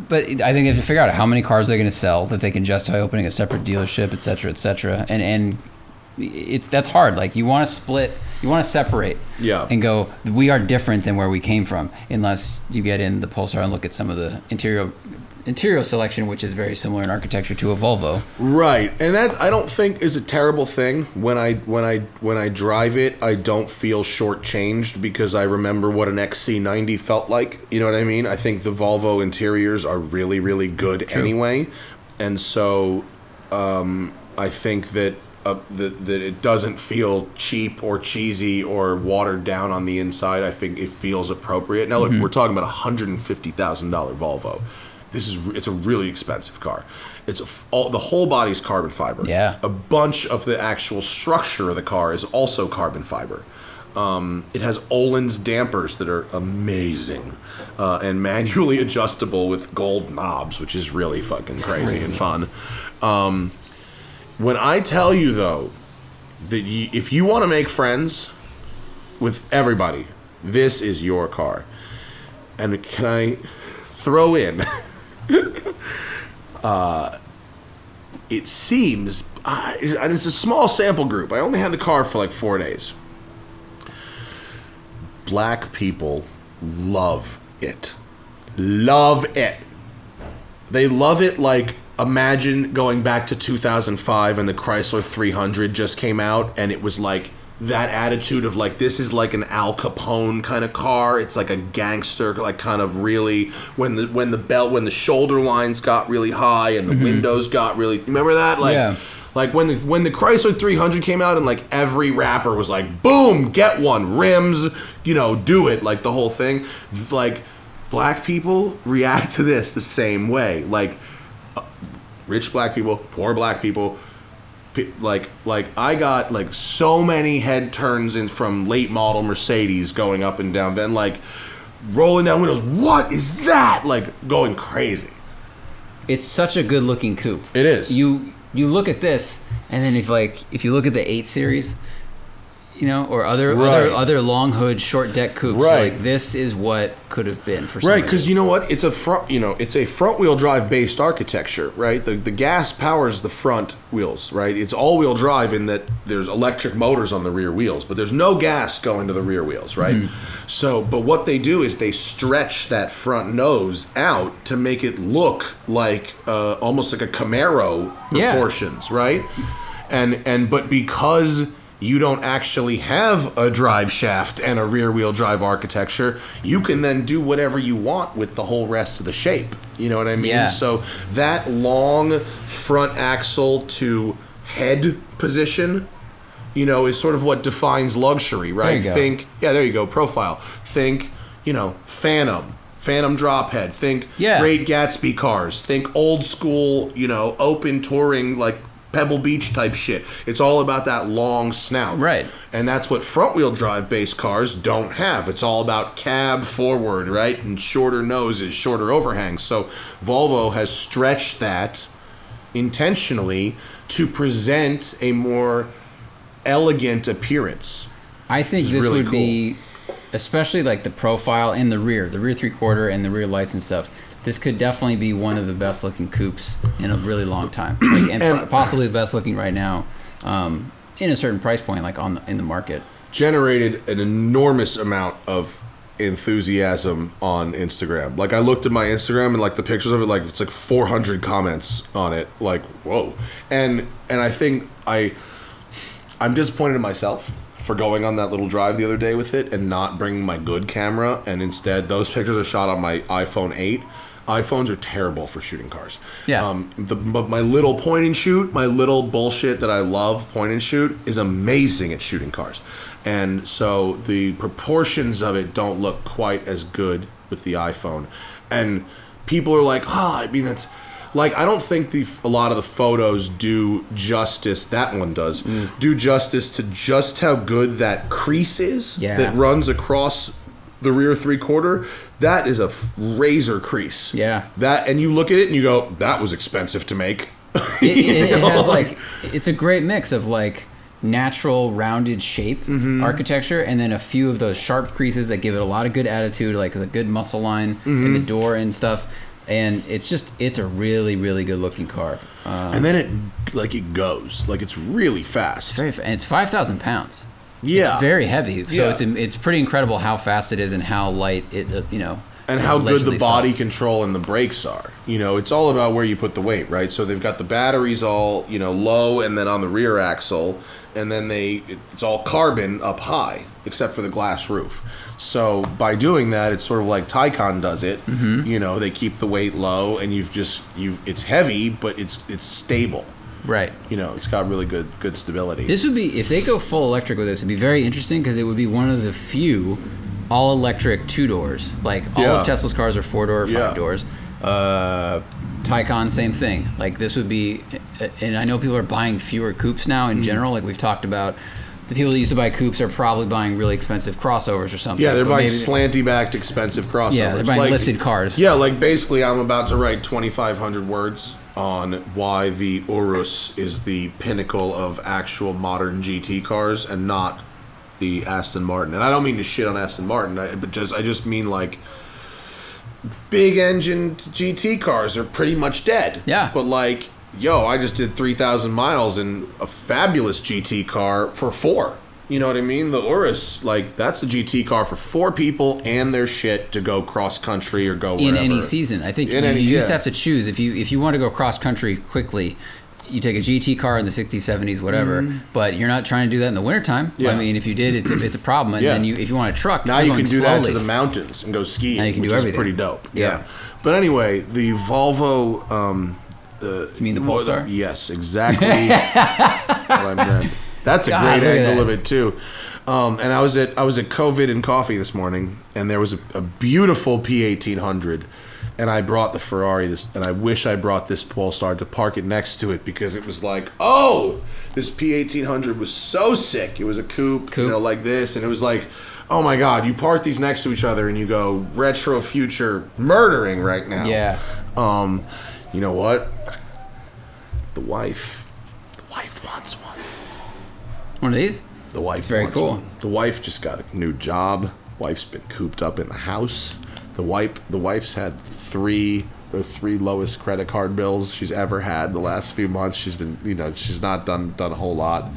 but I think they have to figure out how many cars they're going to sell that they can justify opening a separate dealership, et cetera, et cetera. And and it's that's hard. Like you want to split, you want to separate, Yeah. and go. We are different than where we came from, unless you get in the Polestar and look at some of the interior interior selection, which is very similar in architecture to a Volvo. Right, and that I don't think is a terrible thing. When I when I when I drive it, I don't feel shortchanged because I remember what an XC90 felt like. You know what I mean? I think the Volvo interiors are really really good anyway, and so um, I think that. Uh, that, that it doesn't feel cheap or cheesy or watered down on the inside. I think it feels appropriate. Now, look, we're talking about a hundred and fifty thousand dollar Volvo. This is it's a really expensive car. It's a, all, the whole body's carbon fiber. Yeah. A bunch of the actual structure of the car is also carbon fiber. Um, it has Öhlins dampers that are amazing uh, and manually adjustable with gold knobs, which is really fucking crazy and fun. Um, when I tell you though that you, if you want to make friends with everybody, this is your car. And can I throw in? uh, it seems uh, it's a small sample group. I only had the car for like four days. Black people love it. Love it. They love it like imagine going back to 2005 and the Chrysler 300 just came out and it was like that attitude of like this is like an Al Capone kind of car. It's like a gangster like kind of really when the when the belt when the shoulder lines got really high and the mm-hmm. windows got really remember that like Yeah. like when the when the Chrysler 300 came out and like every rapper was like boom get one rims you know do it like the whole thing like black people react to this the same way like uh, rich black people, poor black people. Like, like I got like so many head turns in from late model Mercedes going up and down, then like rolling down windows. What is that? Like going crazy. It's such a good looking coupe. It is. You you look at this, and then if like if you look at the eight series, you know, or other Right. other other long hood short deck coupes, Right. like this is what could have been for Right, because you know what? It's a front, you know, it's a front wheel drive based architecture, right? The the gas powers the front wheels, right? It's all wheel drive in that there's electric motors on the rear wheels, but there's no gas going to the rear wheels, right? So, but what they do is they stretch that front nose out to make it look like uh, almost like a Camaro Yeah. proportions, right? And and but because you don't actually have a drive shaft and a rear wheel drive architecture, you can then do whatever you want with the whole rest of the shape. You know what I mean? Yeah. So that long front axle to head position, you know, is sort of what defines luxury, right? Think, yeah, there you go, profile. Think, you know, Phantom. Phantom drop head. Think Yeah. Great Gatsby cars. Think old school, you know, open touring like Pebble Beach type shit. It's all about that long snout. Right. And that's what front wheel drive based cars don't have. It's all about cab forward, right? And shorter noses, shorter overhangs. So Volvo has stretched that intentionally to present a more elegant appearance. I think this really would be, especially like the profile in the rear, the rear three quarter and the rear lights and stuff. This could definitely be one of the best looking coupes in a really long time, like, and, And- possibly the best looking right now, um, in a certain price point, like on the, in the market. generated an enormous amount of enthusiasm on Instagram. Like I looked at my Instagram and like the pictures of it like it's like 400 comments on it. Like, whoa. And and I think I I'm disappointed in myself for going on that little drive the other day with it and not bringing my good camera and instead those pictures are shot on my iPhone 8. iPhones are terrible for shooting cars. Yeah. Um, the, but my little point and shoot, my little bullshit that I love, point and shoot, is amazing at shooting cars. And so the proportions of it don't look quite as good with the iPhone. And people are like, ah, I mean, that's like, I don't think the a lot of the photos do justice, that one does, Mm. do justice to just how good that crease is Yeah. that runs across the rear three quarter. that is a razor crease. Yeah. That and you look at it and you go, that was expensive to make. It, it, it has like it's a great mix of like natural rounded shape Mm-hmm. architecture and then a few of those sharp creases that give it a lot of good attitude like the good muscle line in Mm-hmm. the door and stuff and it's just it's a really really good looking car uh, and then it like it goes like it's really fast. very and it's 5000 pounds yeah, it's very heavy so Yeah. it's it's pretty incredible how fast it is and how light it uh, you know and how good the body falls. control and the brakes are. You know, it's all about where you put the weight, right? So they've got the batteries all you know low and then on the rear axle, and then they it's all carbon up high except for the glass roof. So by doing that, it's sort of like Taycan does it. Mm-hmm. You know, they keep the weight low, and you've just you it's heavy, but it's it's stable. Right You know, it's got really good good stability. This would be if they go full electric with this. It'd be very interesting because it would be one of the few all electric two doors. Like all Yeah. of Tesla's cars are four door, or five Yeah. doors. Uh, Taycan, same thing. Like this would be, and I know people are buying fewer coupes now in general. Like we've talked about, the people that used to buy coupes are probably buying really expensive crossovers or something. Yeah, they're buying slanty backed, expensive crossovers. Yeah, they're buying Like- lifted cars. Yeah, like basically, I'm about to write 2,500 words on why the Urus is the pinnacle of actual modern GT cars and not the Aston Martin. And I don't mean to shit on Aston Martin, I, but just I just mean like big engine GT cars are pretty much dead. Yeah. But like, yo, I just did 3,000 miles in a fabulous GT car for four. You know what I mean? The Urus, like, that's a GT car for four people and their shit to go cross country or go in any season. I think In you, any- you used to yeah. have to choose if you if you want to go cross country quickly. You take a GT car in the 60s, 70s, whatever, but you're not trying to do that in the wintertime. Yeah. I mean, if you did, it's a, it's a problem. And Yeah. then you, if you want a truck, Now you're you going can do slowly. that to the mountains and go skiing, Now you can which do is everything. pretty dope. Yeah. But anyway, the Volvo. Um, You mean the Polestar? Yes, exactly what I meant. That's a God, great angle of it too. Um, and I was at I was at COVID and Coffee this morning, and there was a, a beautiful P1800, and I brought the Ferrari. This, and I wish I brought this Polestar to park it next to it because it was like, oh, this P1800 was so sick. It was a coupe, you know, like this, and it was like. Oh my God! You park these next to each other, and you go retro future murdering right now. Yeah. Um, you know what? The wife, the wife wants one. One of these? The wife. Very cool. one. The wife just got a new job. Wife's been cooped up in the house. The wife. The wife's had three. The three lowest credit card bills she's ever had the last few months. She's been, you know, she's not done done a whole lot.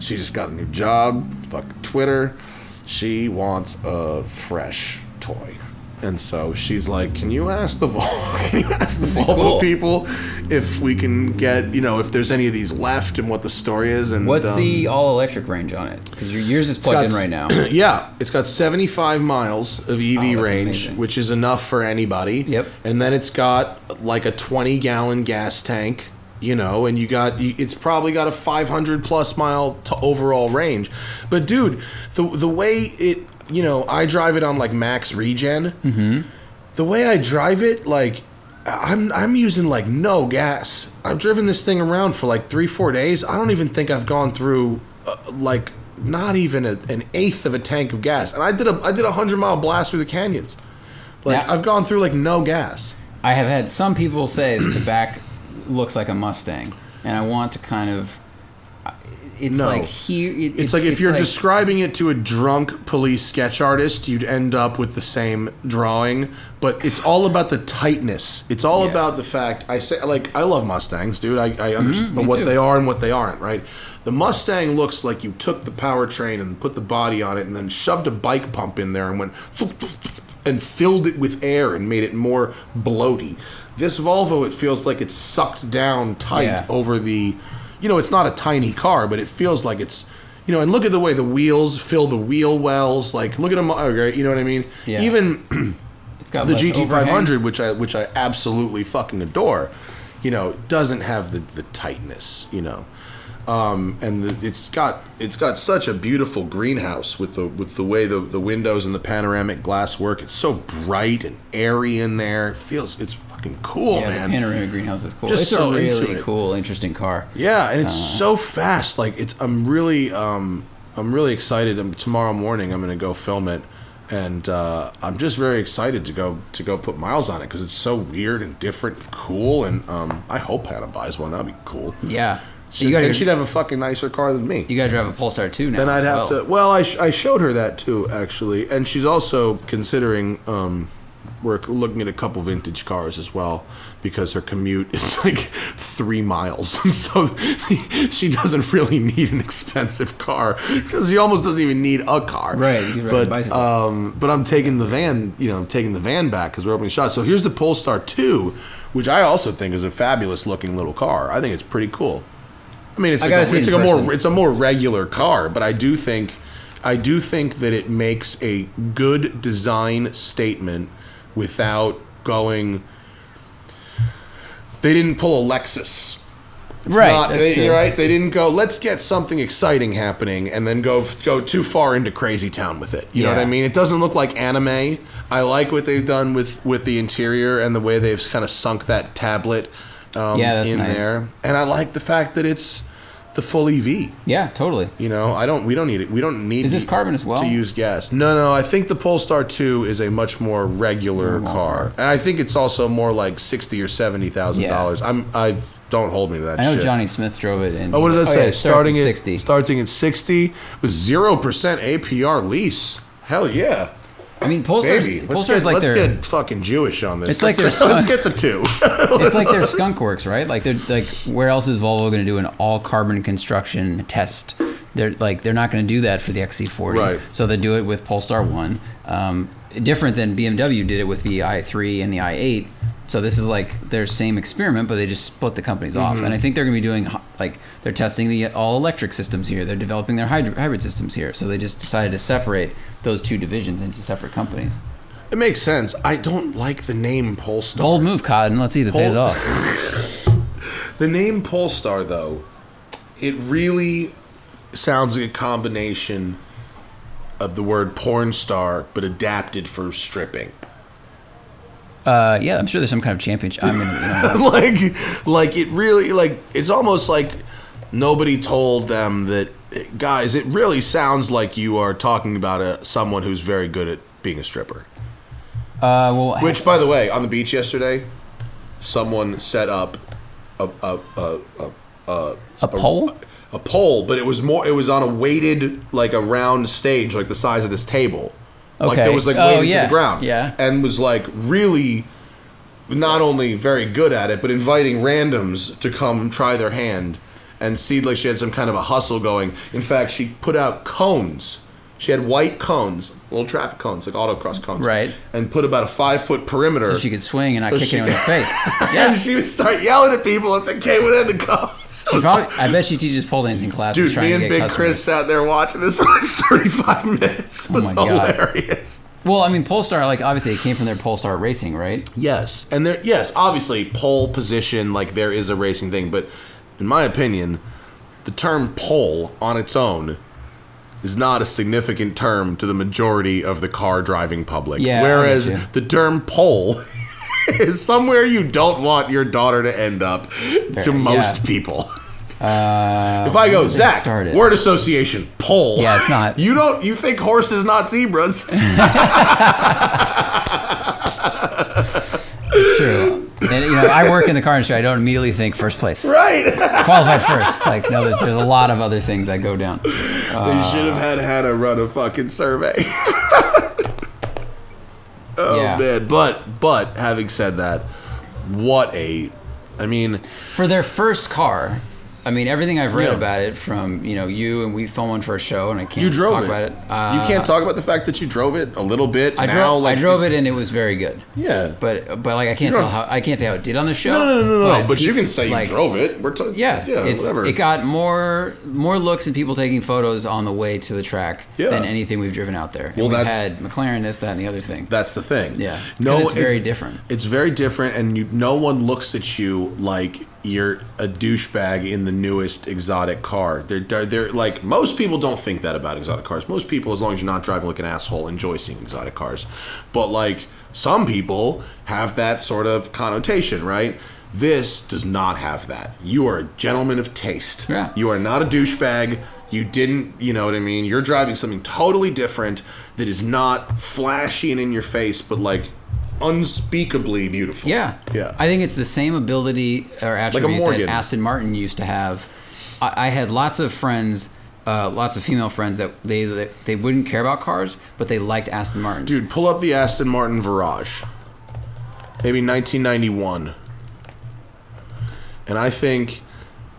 She just got a new job. Fuck Twitter. She wants a fresh toy. And so she's like, "Can you ask the Vol- can you ask the Volvo Cool. people if we can get, you know, if there's any of these left and what the story is?" And What's um, the all electric range on it? Because your yours is plugged in right now. yeah, it's got 75 miles of EV Oh, range, amazing. which is enough for anybody. Yep. And then it's got like a 20 gallon gas tank, you know, and you got you- it's probably got a 500 plus mile to overall range. But dude, the the way it, you know, I drive it on like max regen. Mm-hmm. The way I drive it, like I'm I'm using like no gas. I've driven this thing around for like three four days. I don't even think I've gone through uh, like not even a, an eighth of a tank of gas. And I did a I did a hundred mile blast through the canyons. Like Yeah. I've gone through like no gas. I have had some people say that the back looks like a Mustang, and I want to kind of. It's No. like here. It, It's it- like if you're describing it to a drunk police sketch artist, you'd end up with the same drawing. But it's all about the tightness. It's all Yeah. about the fact. I say like I love Mustangs, dude. I, I understand mm-hmm, me what too. they are and what they aren't. Right. The Mustang looks like you took the powertrain and put the body on it, and then shoved a bike pump in there and went and filled it with air and made it more bloaty. This Volvo, it feels like it's sucked down tight Yeah. over the you know, it's not a tiny car, but it feels like it's, you know, and look at the way the wheels fill the wheel wells. Like, look at them, okay, you know what I mean? Yeah. Even it's got the GT500, overhang. which I which I absolutely fucking adore, you know, doesn't have the the tightness, you know. Um, and the, it's got it's got such a beautiful greenhouse with the with the way the, the windows and the panoramic glass work. It's so bright and airy in there. It feels it's fucking cool, Yeah, man. the panoramic greenhouse is cool. Just it's so a really it. cool, interesting car. Yeah, and it's Uh. so fast. Like it's, I'm really, um, I'm really excited. Um, tomorrow morning, I'm gonna go film it, and uh, I'm just very excited to go to go put miles on it because it's so weird and different, and cool, and um, I hope Hannah buys one. That'd be cool. Yeah, She, you got and she'd have a fucking nicer car than me. you got to drive a Polestar too now. then I'd have well. to. Well, I, sh- I showed her that too, actually, and she's also considering. Um, we're looking at a couple vintage cars as well because her commute is like three miles, so she doesn't really need an expensive car because she almost doesn't even need a car. Right, you can ride a But um, but I'm taking the van. You know, I'm taking the van back because we're opening shots So here's the Polestar two, which I also think is a fabulous looking little car. I think it's pretty cool. I mean, it's I like a, it's like a more it's a more regular car, but I do think I do think that it makes a good design statement without going. They didn't pull a Lexus. It's Right, not- they, you're right. They didn't go. Let's get something exciting happening, and then go go too far into crazy town with it. You know what I mean? It doesn't look like anime. I like what they've done with with the interior and the way they've kind of sunk that tablet um, Yeah, in nice. there. And I like the fact that it's the full EV. Yeah, totally. You know, I don't. We don't need it. We don't need. Is this carbon as well? To use gas? No, no. I think the Polestar Two is a much more regular Normal car, and I think it's also more like sixty or seventy thousand dollars. I'm. I don't hold me to that. I know shit. Johnny Smith drove it. And Oh, what does that oh, say? yeah, it starting at at sixty. starting at sixty with zero percent APR lease. Hell yeah, I mean, Polestar's, baby. Let's, Polestar's get, like let's their get fucking Jewish on this. It's like let's, their let's get the two. it's like their skunk works, right? Like they're like where else is Volvo going to do an all carbon construction test? They're like they're not going to do that for the XC40. Right. So they do it with Polestar One. Um, different than BMW did it with the i3 and the i8. So this is like their same experiment, but they just split the companies off. Mm-hmm. And I think they're going to be doing like they're testing the all electric systems here. They're developing their hybrid, hybrid systems here. So they just decided to separate those two divisions into separate companies. it makes sense. I don't like the name Polestar. Bold move, Cotton. Let's see if it pays off. The name Polestar, though, it really sounds like a combination of the word porn star, but adapted for stripping. Uh, yeah, I'm sure there's some kind of championship. I'm gonna, you know, like, like it really, like it's almost like nobody told them that, guys. It really sounds like you are talking about a someone who's very good at being a stripper. Uh, well, Which, by the way, on the beach yesterday, someone set up a a a, a, a pole. a pole, but it was more. It was on a weighted, like a round stage, like the size of this table. Like Okay. there was like Oh, yeah. to the ground. Yeah. and was like really, not only very good at it, but inviting randoms to come try their hand and see like she had some kind of a hustle going. In fact, she put out cones. She had white cones, little traffic cones, like autocross cones, Right. And put about a five foot perimeter. So she could swing and not So kick she- anyone in the face. and Yeah. she would start yelling at people if they came within the cones. It She was probably, I bet she teaches pole dancing classes. Dude, me and Big customers. Chris sat there watching this for like 35 minutes. It Oh was my God. hilarious. Well, I mean, Polestar, like obviously, it came from their Polestar Racing, right? Yes, and there, yes, obviously, pole position, like there is a racing thing, but in my opinion, the term pole on its own is not a significant term to the majority of the car driving public. Yeah, Whereas the term pole is somewhere you don't want your daughter to end up to most yeah. people. Uh, If I go, Zach, started? word association, pole. Yeah, it's not. You don't. You think horses, not zebras? True. And, you know, I work in the car industry. I don't immediately think first place. right. Qualified first. Like, no, there's, there's a lot of other things that go down. they uh, should have had Hannah run a fucking survey. oh Yeah. man. But but having said that, what a. I mean, For their first car, I mean, everything I've read Yeah. about it from, you know, you and we filmed one for a show and I can't you drove talk it. about it. Uh, you can't talk about the fact that you drove it a little bit. I now, drove, like I drove it and it was very good. Yeah. But but like I can't tell how I can't say how it did on the show. no, no, no, no, no. but But you can say you drove it. We're t- Yeah, yeah, whatever. it got more more looks and people taking photos on the way to the track Yeah. than anything we've driven out there. And Well, we've had McLaren, this, that, and the other thing. That's the thing. Yeah. No, it's very different. It's very different, and you, no one looks at you like you're a douchebag in the newest exotic car. They're, they're, they're like most people don't think that about exotic cars. Most people, as long as you're not driving like an asshole, enjoy seeing exotic cars. But like some people have that sort of connotation, right? This does not have that. You are a gentleman of taste. Yeah. You are not a douchebag. You didn't, you know what I mean? You're driving something totally different that is not flashy and in your face, but like unspeakably beautiful. Yeah, Yeah. I think it's the same ability or attribute that Morgan. Aston Martin used to have. I, I had lots of friends, uh, lots of female friends that they that they wouldn't care about cars, but they liked Aston Martins. Dude, pull up the Aston Martin Virage. Maybe 1991. And I think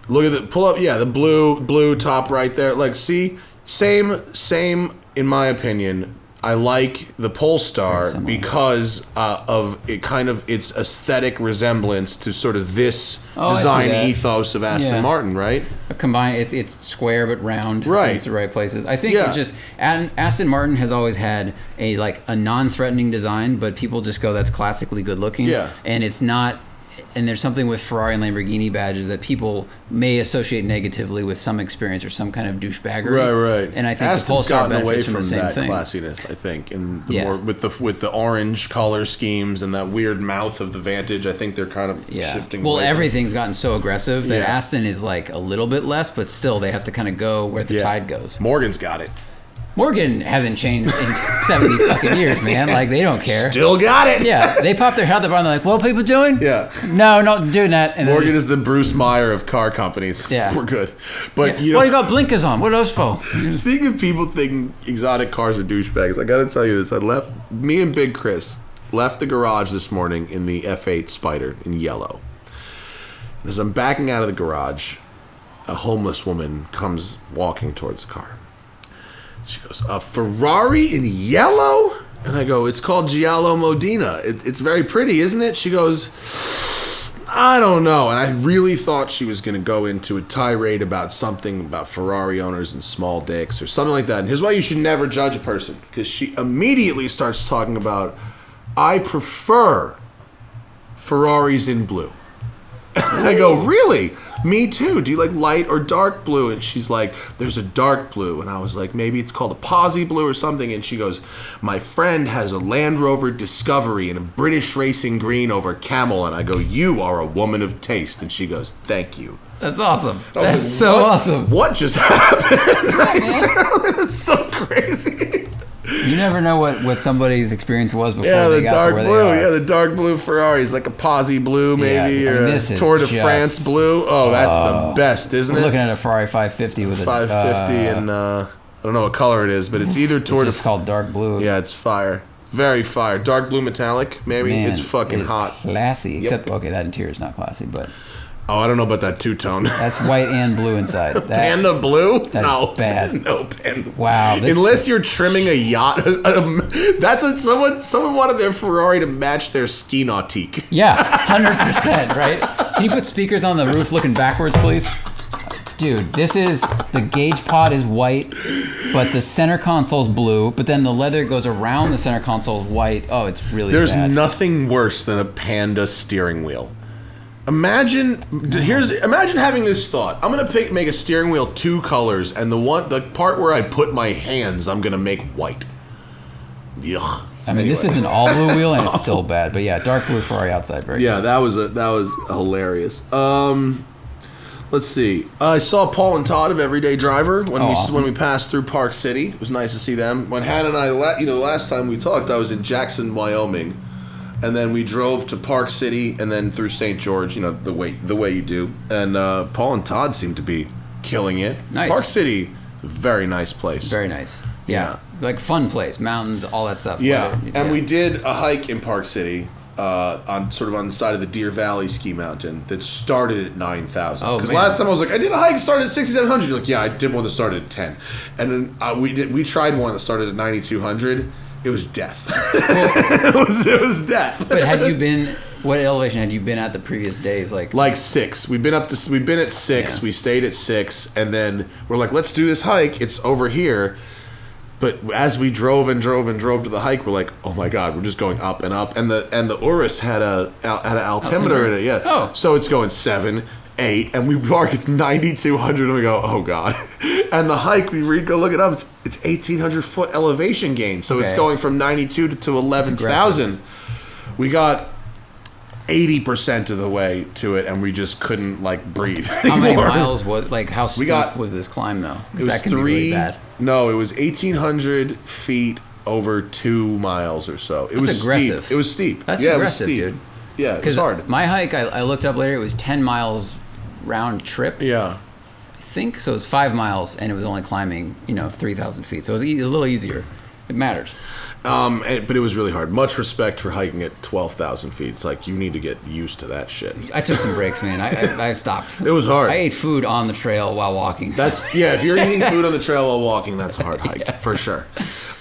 look at the pull up yeah, the blue blue top right there. Like see, same same in my opinion. I like the Polestar because uh, of it kind of its aesthetic resemblance to sort of this Oh, design ethos of Aston Yeah. Martin, right? combine it, it's square but round Right. it's the right places i think Yeah. it's just aston martin has always had a like a non-threatening design but people just go that's classically good looking Yeah. and it's not and there's something with ferrari and lamborghini badges that people may associate negatively with some experience or some kind of douchebaggery Right, right. and i think the Aston's polestar gotten away from, from, the same that thing classiness. I think, and the Yeah. more with the with the orange color schemes and that weird mouth of the Vantage. I think they're kind of yeah. shifting. Well, everything's gotten so aggressive that Yeah. Aston is like a little bit less, but still they have to kind of go where the tide goes. Morgan's got it. Morgan hasn't changed in 70 fucking years, man. Like they don't care. Still got it. Yeah, they pop their head up and they're like, "What are people doing?" Yeah. No, not doing that. And then Morgan they is the Bruce Meyer of car companies. Yeah. we're good. But just- you know, well, you got blinkers on. What are those for? Speaking of people thinking exotic cars are douchebags, I gotta tell you this. I left me and Big Chris left the garage this morning in the F8 Spider in yellow. And as I'm backing out of the garage, a homeless woman comes walking towards the car. She goes, "A Ferrari in yellow?" And I go, "It's called Giallo Modena. It, it's very pretty, isn't it?" She goes, I don't know. And I really thought she was going to go into a tirade about something about Ferrari owners and small dicks or something like that. And here's why you should never judge a person because she immediately starts talking about, I prefer Ferraris in blue. I go, really? Me too. Do you like light or dark blue? And she's like, there's a dark blue. And I was like, maybe it's called a Pozzi blue or something. And she goes, my friend has a Land Rover Discovery in a British racing green over camel. And I go, you are a woman of taste. And she goes, thank you. That's awesome. That's like, so "What- awesome. What just happened? right there? That's so crazy. You never know what, what somebody's experience was before Yeah, they the got dark to where blue. they are. Yeah, the dark blue Ferrari is like a Pozzi blue, maybe, Yeah, I or a Tour de France blue. Oh, that's the best, isn't it? looking at a Ferrari 550 with a 550 uh, and uh, I don't know what color it is, but it's either Tour it's de just called dark blue. Yeah, it's fire. Very fire. Dark blue metallic, maybe. Man, it's fucking it hot. Classy. Except okay, that interior is not classy, but Oh, I don't know about that two tone. that's white and blue inside. That, Panda blue? is no. bad. No panda. Wow, Unless you're trimming a yacht. Um, that's what someone someone wanted their Ferrari to match their ski nautique. Yeah, hundred percent. Right? Can you put speakers on the roof looking backwards, please? Dude, this is the gauge pod is white, but the center console's blue. But then the leather goes around the center console is white. Oh, it's really There's bad. nothing worse than a panda steering wheel. Imagine here's imagine having this thought. I'm gonna pick make a steering wheel two colors, and the one the part where I put my hands, I'm gonna make white. Yuck. I mean, this is an all blue wheel and it's still bad, but yeah, dark blue Ferrari outside, very Yeah, that was a that was hilarious. Um, let's see. I saw Paul and Todd of Everyday Driver when Oh, we awesome. when we passed through Park City. It was nice to see them. When Hannah and I, la- you know, last time we talked, I was in Jackson, Wyoming, and then we drove to Park City and then through St. George. You know, the way the way you do. And uh, Paul and Todd seemed to be killing it. Nice. Park City, very nice place. Very nice. Yeah. Yeah. Like fun place, mountains, all that stuff. Yeah, Weather, and yeah. we did a hike in Park City, uh, on sort of on the side of the Deer Valley ski mountain that started at nine thousand. Oh, Because last time I was like, I did a hike started at sixty seven hundred. You're like, yeah, I did one that started at ten, and then uh, we did we tried one that started at ninety two hundred. It was death. it was it was death. But had you been, what elevation had you been at the previous days? Like, like six. We've been up to we've been at six. Yeah. We stayed at six, and then we're like, let's do this hike. It's over here. But as we drove and drove and drove to the hike, we're like, oh my god, we're just going up and up. And the and the Urus had a had an altimeter in it, yeah. Oh. so it's going seven, eight, and we park. It's ninety two hundred, and we go, oh god. And the hike, we read, go look it up. It's it's eighteen hundred foot elevation gain. So it's going from ninety two to, to eleven thousand. We got. 80% of the way to it and we just couldn't like breathe how many miles was, like, how steep got- was this climb, though? It Because was that can three. be really bad. No, it was eighteen hundred feet over two miles or so. It That's was aggressive. Steep. It was steep. That's yeah, aggressive, it was steep. dude. Yeah, it was Because hard. my hike, I, I looked up later, it was 10 miles round trip. yeah, I think so. It was five miles, and it was only climbing, you know, three thousand feet. So it was e- a little easier. It matters. um, and, but it was really hard. Much respect for hiking at twelve thousand feet. It's like you need to get used to that shit. I took some breaks, man. I, I, I stopped. It was hard. I ate food on the trail while walking. so- That's yeah. If you're eating food on the trail while walking, that's a hard hike for sure.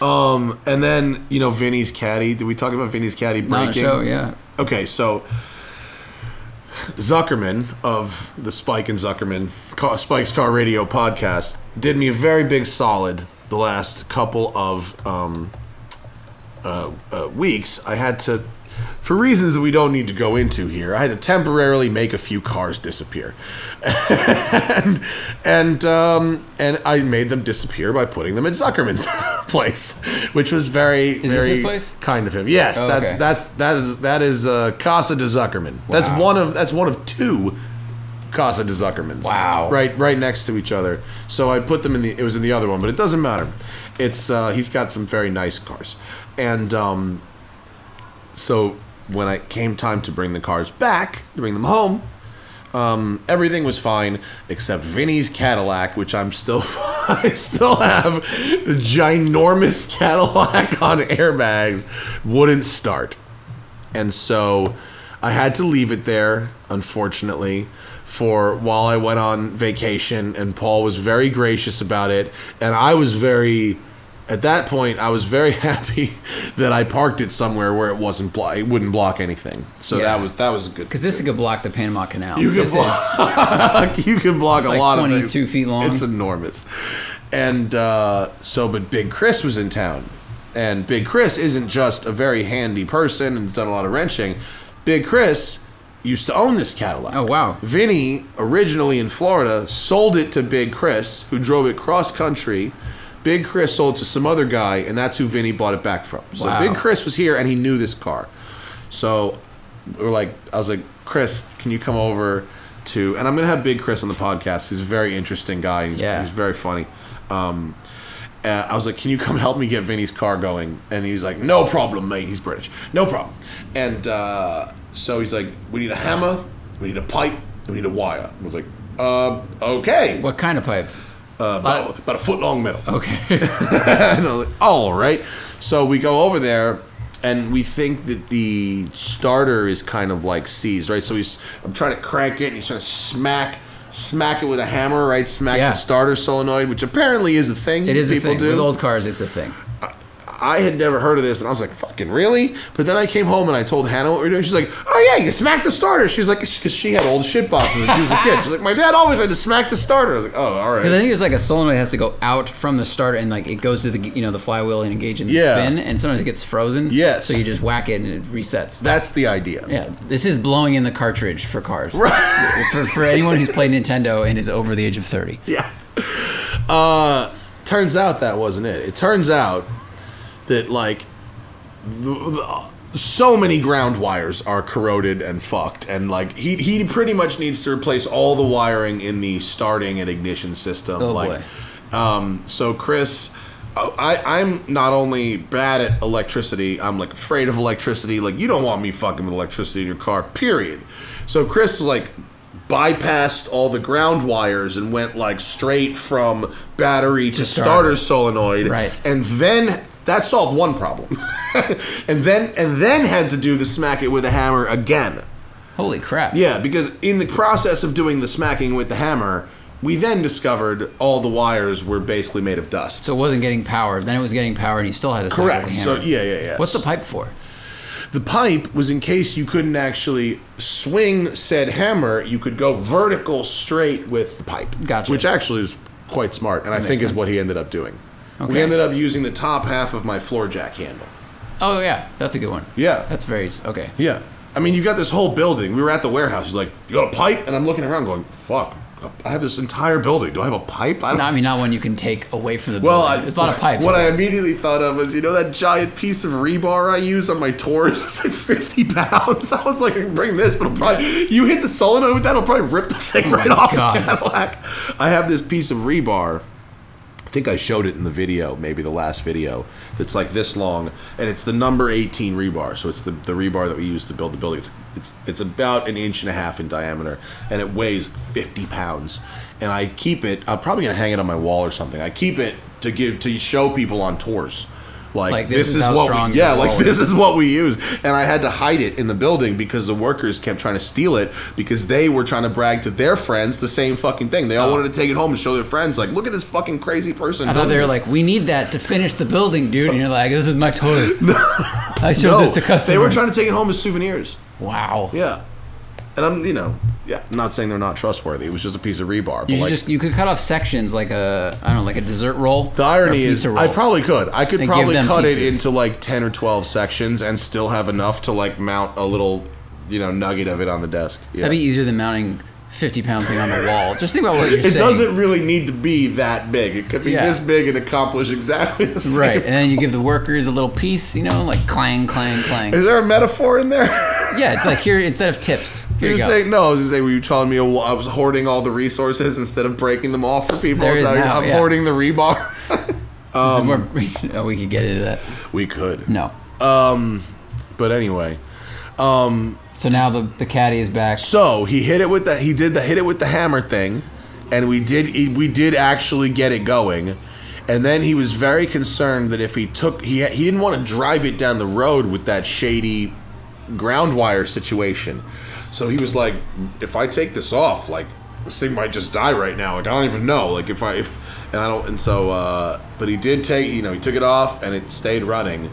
Um, and then you know Vinny's caddy. Did we talk about Vinny's caddy breaking? show, yeah. Okay, so Zuckerman of the Spike and Zuckerman Spike's Car Radio podcast did me a very big solid the last couple of um, uh, uh, weeks. I had to, for reasons that we don't need to go into here, I had to temporarily make a few cars disappear, and and um, and I made them disappear by putting them in Zuckerman's place, which was very this very place? kind of him. Yes, Oh, that's okay. that's that is that is uh, Casa de Zuckerman. That's one of that's one of two Casa de Zuckermans. Wow. Right right next to each other. So I put them in the it was in the other one, but it doesn't matter. It's uh, he's got some very nice cars. And um, so when I came time to bring the cars back, to bring them home, um, everything was fine except Vinny's Cadillac, which I'm still I still have the ginormous Cadillac on airbags wouldn't start. And so I had to leave it there, unfortunately, for while I went on vacation. And Paul was very gracious about it. And I was very, at that point, I was very happy that I parked it somewhere where it wasn't blo- it wouldn't block anything. So Yeah. that was that was good. Because this could block the Panama Canal. You is block. you can block a like lot of 22 feet long. It's enormous. And uh, so, but Big Chris was in town, and Big Chris isn't just a very handy person and has done a lot of wrenching. Big Chris used to own this Cadillac. Oh, wow. Vinny, originally in Florida, sold it to Big Chris, who drove it cross country. Big Chris sold to some other guy, and that's who Vinny bought it back from. So Wow. Big Chris was here, and he knew this car. So we're like, I was like, Chris, can you come over to? And I'm gonna have Big Chris on the podcast. He's a very interesting guy. He's, Yeah. he's very funny. Um, uh, I was like, can you come help me get Vinny's car going? And he's like, no problem, mate. He's British, no problem. And uh, so he's like, we need a hammer, we need a pipe, we need a wire. I was like, uh, okay, what kind of pipe? Uh, about, about a foot long metal. Okay. and I was like, all right. So we go over there, and we think that the starter is kind of like seized, right? So he's, I'm trying to crank it, and he's trying to smack, smack it with a hammer, right? Smack Yeah. the starter solenoid, which apparently is a thing. it is a people thing. do. With old cars, it's a thing. I had never heard of this, and I was like, "Fucking really?" But then I came home and I told Hannah what we were doing. She's like, "Oh yeah, you smack the starter." She's like, "Because she had old shit boxes when she was a kid." She's like, "My dad always had to smack the starter." I was like, "Oh, all right." Because I think it's like a solenoid has to go out from the starter and like it goes to the you know the flywheel and engage in the Yeah. spin and sometimes it gets frozen. Yes. So you just whack it and it resets. That's the idea. Yeah, this is blowing in the cartridge for cars. Right. For, for anyone who's played Nintendo and is over the age of 30. Yeah. Uh, turns out that wasn't it. It turns out that like so many ground wires are corroded and fucked, and like he he pretty much needs to replace all the wiring in the starting and ignition system. Oh, like, boy. um, so Chris. I, I'm not only bad at electricity, I'm like afraid of electricity. Like, you don't want me fucking with electricity in your car, period. So, Chris was like, bypassed all the ground wires and went like straight from battery to, starter. starter solenoid. Right. And then that solved one problem. and then and then had to do the smack it with a hammer again. Holy crap. Yeah, because in the process of doing the smacking with the hammer, we then discovered all the wires were basically made of dust. So it wasn't getting power. Then it was getting power, and you still had to it Correct. with a So yeah, yeah, yeah. What's the pipe for? The pipe was in case you couldn't actually swing said hammer, you could go vertical straight with the pipe. Gotcha. Which actually is quite smart, and I makes think is what he ended up doing. We ended up using the top half of my floor jack handle. Oh yeah, that's a good one. Yeah. That's very okay. Yeah. I mean, you got this whole building. We were at the warehouse. He's like, "You got a pipe?" And I'm looking around, going, "Fuck! I have this entire building. Do I have a pipe?" I don't. No, I mean, not one you can take away from the building. well, building. I, There's a lot of pipes. What I immediately thought of was, you know, that giant piece of rebar I use on my tours. It's like 50 pounds. I was like, I can bring this, but it'll probably you hit the solenoid with that, it'll probably rip the thing oh right off God. the Cadillac. I have this piece of rebar. I think I showed it in the video, maybe the last video, that's like this long, and it's the number 18 rebar. So it's the, the rebar that we use to build the building. It's, it's, it's about an inch and a half in diameter, and it weighs 50 pounds. And I keep it, I'm probably going to hang it on my wall or something. I keep it to give, to show people on tours. Like, Like, this, this is is, what we, yeah, like this is. what we use. And I had to hide it in the building because the workers kept trying to steal it because they were trying to brag to their friends the same fucking thing. They all oh. wanted to take it home and show their friends, like, look at this fucking crazy person. Oh. I thought they were this." like, we need that to finish the building, dude. And you're like, this is my toy. no. I showed no, this to customers. they were trying to take it home as souvenirs. Wow. Yeah, and I'm, you know, yeah, I'm not saying they're not trustworthy. It was just a piece of rebar. But You should like, just you could cut off sections like a I don't know like a dessert roll. the irony is, pizza I probably could. I could And give probably them cut it pieces. into like ten or twelve sections and still have enough to like mount a little, you know, nugget of it on the desk. Yeah. that'd be easier than mounting fifty pound thing on the wall. Just think about what you're it saying. doesn't really need to be that big. It could be Yeah. this big and accomplish exactly the same. Right, and then you give the workers a little piece, you know, like clang, clang, clang. Is there a metaphor in there? Yeah, it's like here instead of tips. Here you you go. saying no? I was just saying, were you telling me I was hoarding all the resources instead of breaking them off for people? There is Now now, I'm yeah. hoarding the rebar. Um, more- oh, we could get into that. we could, No. Um, but anyway. Um, So now the the caddy is back. So he hit it with the he did the hit it with the hammer thing, and we did we did actually get it going, and then he was very concerned that if he took he he didn't want to drive it down the road with that shady ground wire situation, so he was like, if I take this off, like this thing might just die right now. Like I don't even know. Like if I if and I don't and so uh, but he did take you know he took it off and it stayed running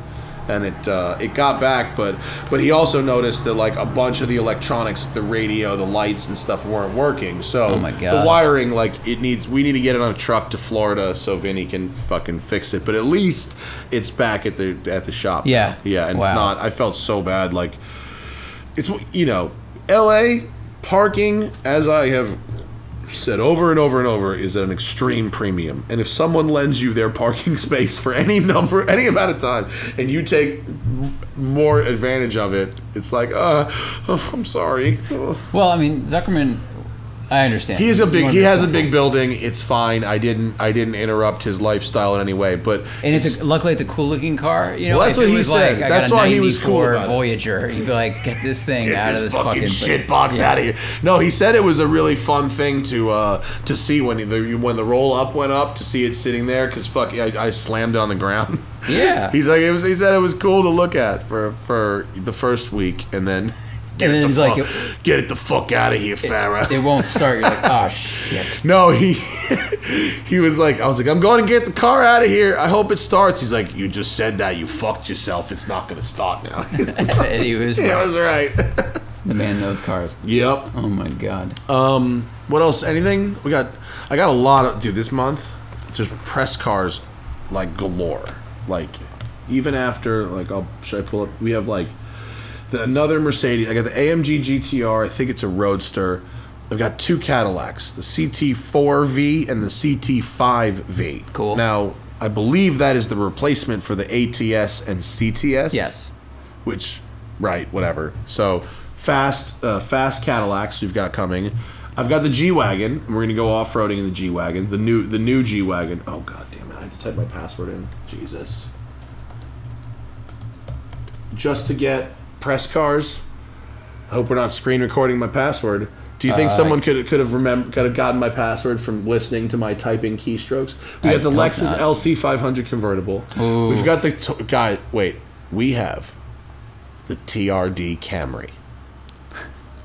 and it uh, it got back, but but he also noticed that like a bunch of the electronics, the radio, the lights and stuff weren't working. So Oh my God. the wiring, like it needs, we need to get it on a truck to Florida so Vinny can fucking fix it. But at least it's back at the at the shop. Yeah. yeah, and Wow. it's not. I felt so bad. Like it's you know, L.A. parking, as I have said over and over and over is at an extreme premium. And if someone lends you their parking space for any number, any amount of time, and you take more advantage of it, it's like, uh, oh, I'm sorry. Well, I mean, Zuckerman, I understand. He is a big. He has a big building. It's fine. I didn't. I didn't interrupt his lifestyle in any way. But And it's a, luckily it's a cool looking car. You know, Well, that's if what he was said. Like, I a why he was cool 94 about it. Voyager. You'd be like, get this thing get out this of this fucking, fucking shit box yeah. out of here. No, he said it was a really fun thing to uh, to see when the when the roll up went up to see it sitting there because fuck, I, I slammed it on the ground. Yeah. He's like, it was. He said it was cool to look at for for the first week, and then. Get And then the he's like, get it the fuck out of here, Farah. It won't start. You're like, oh shit. No, he he was like, I was like, I'm going to get the car out of here. I hope it starts. He's like, you just said that. You fucked yourself. It's not going to start now. and he was right. I was right. The man knows cars. yep. Oh my god. Um, what else? Anything? We got. I got a lot of dude. This month, there's press cars like galore. Like even after like, I'll should I pull up? We have like the, another Mercedes. I got the AMG GTR. I think it's a Roadster. I've got two Cadillacs, the CT4V and the CT5V. Cool. Now, I believe that is the replacement for the ATS and CTS. Yes. Which, right, whatever. So fast, uh, fast Cadillacs we've got coming. I've got the G wagon. We're gonna go off roading in the G wagon. The new, the new G wagon. Oh god damn it! I have to type my password in. Jesus. Just to get press cars. I hope we're not screen recording my password. Do you think Uh, someone could could have remember could have gotten my password from listening to my typing keystrokes? We I got the Lexus not. LC 500 convertible. Ooh. We've got the t- guy. Wait, we have the TRD Camry,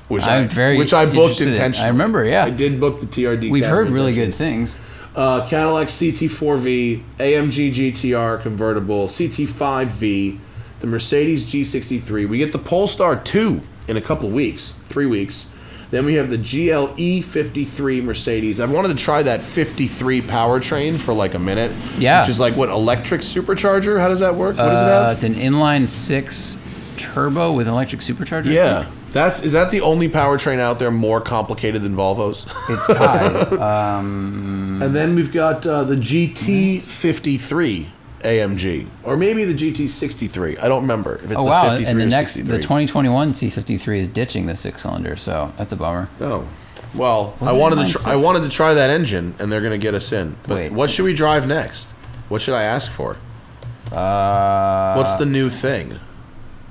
which I I'm very which I booked in. intentionally. I remember, yeah. I did book the TRD. We've Camry heard really good things. Uh, Cadillac CT4V, AMG GTR convertible, CT5V, the Mercedes G63. We get the Polestar 2 in a couple weeks, three weeks. Then we have the GLE 53 Mercedes. I've wanted to try that 53 powertrain for like a minute. Yeah. Which is like what, electric supercharger? How does that work? What does it Uh, have? it's an inline six turbo with electric supercharger. Yeah. That's is that the only powertrain out there more complicated than Volvo's? It's tied. um, And then we've got uh, the GT53 AMG, or maybe the GT63. I don't remember if it's oh the wow! 53 And the next, 63. the 2021 C53 is ditching the six cylinder, so that's a bummer. Oh, well, I wanted to try, I wanted to try that engine, and they're gonna get us in. But Wait. what should we drive next? What should I ask for? Uh, What's the new thing?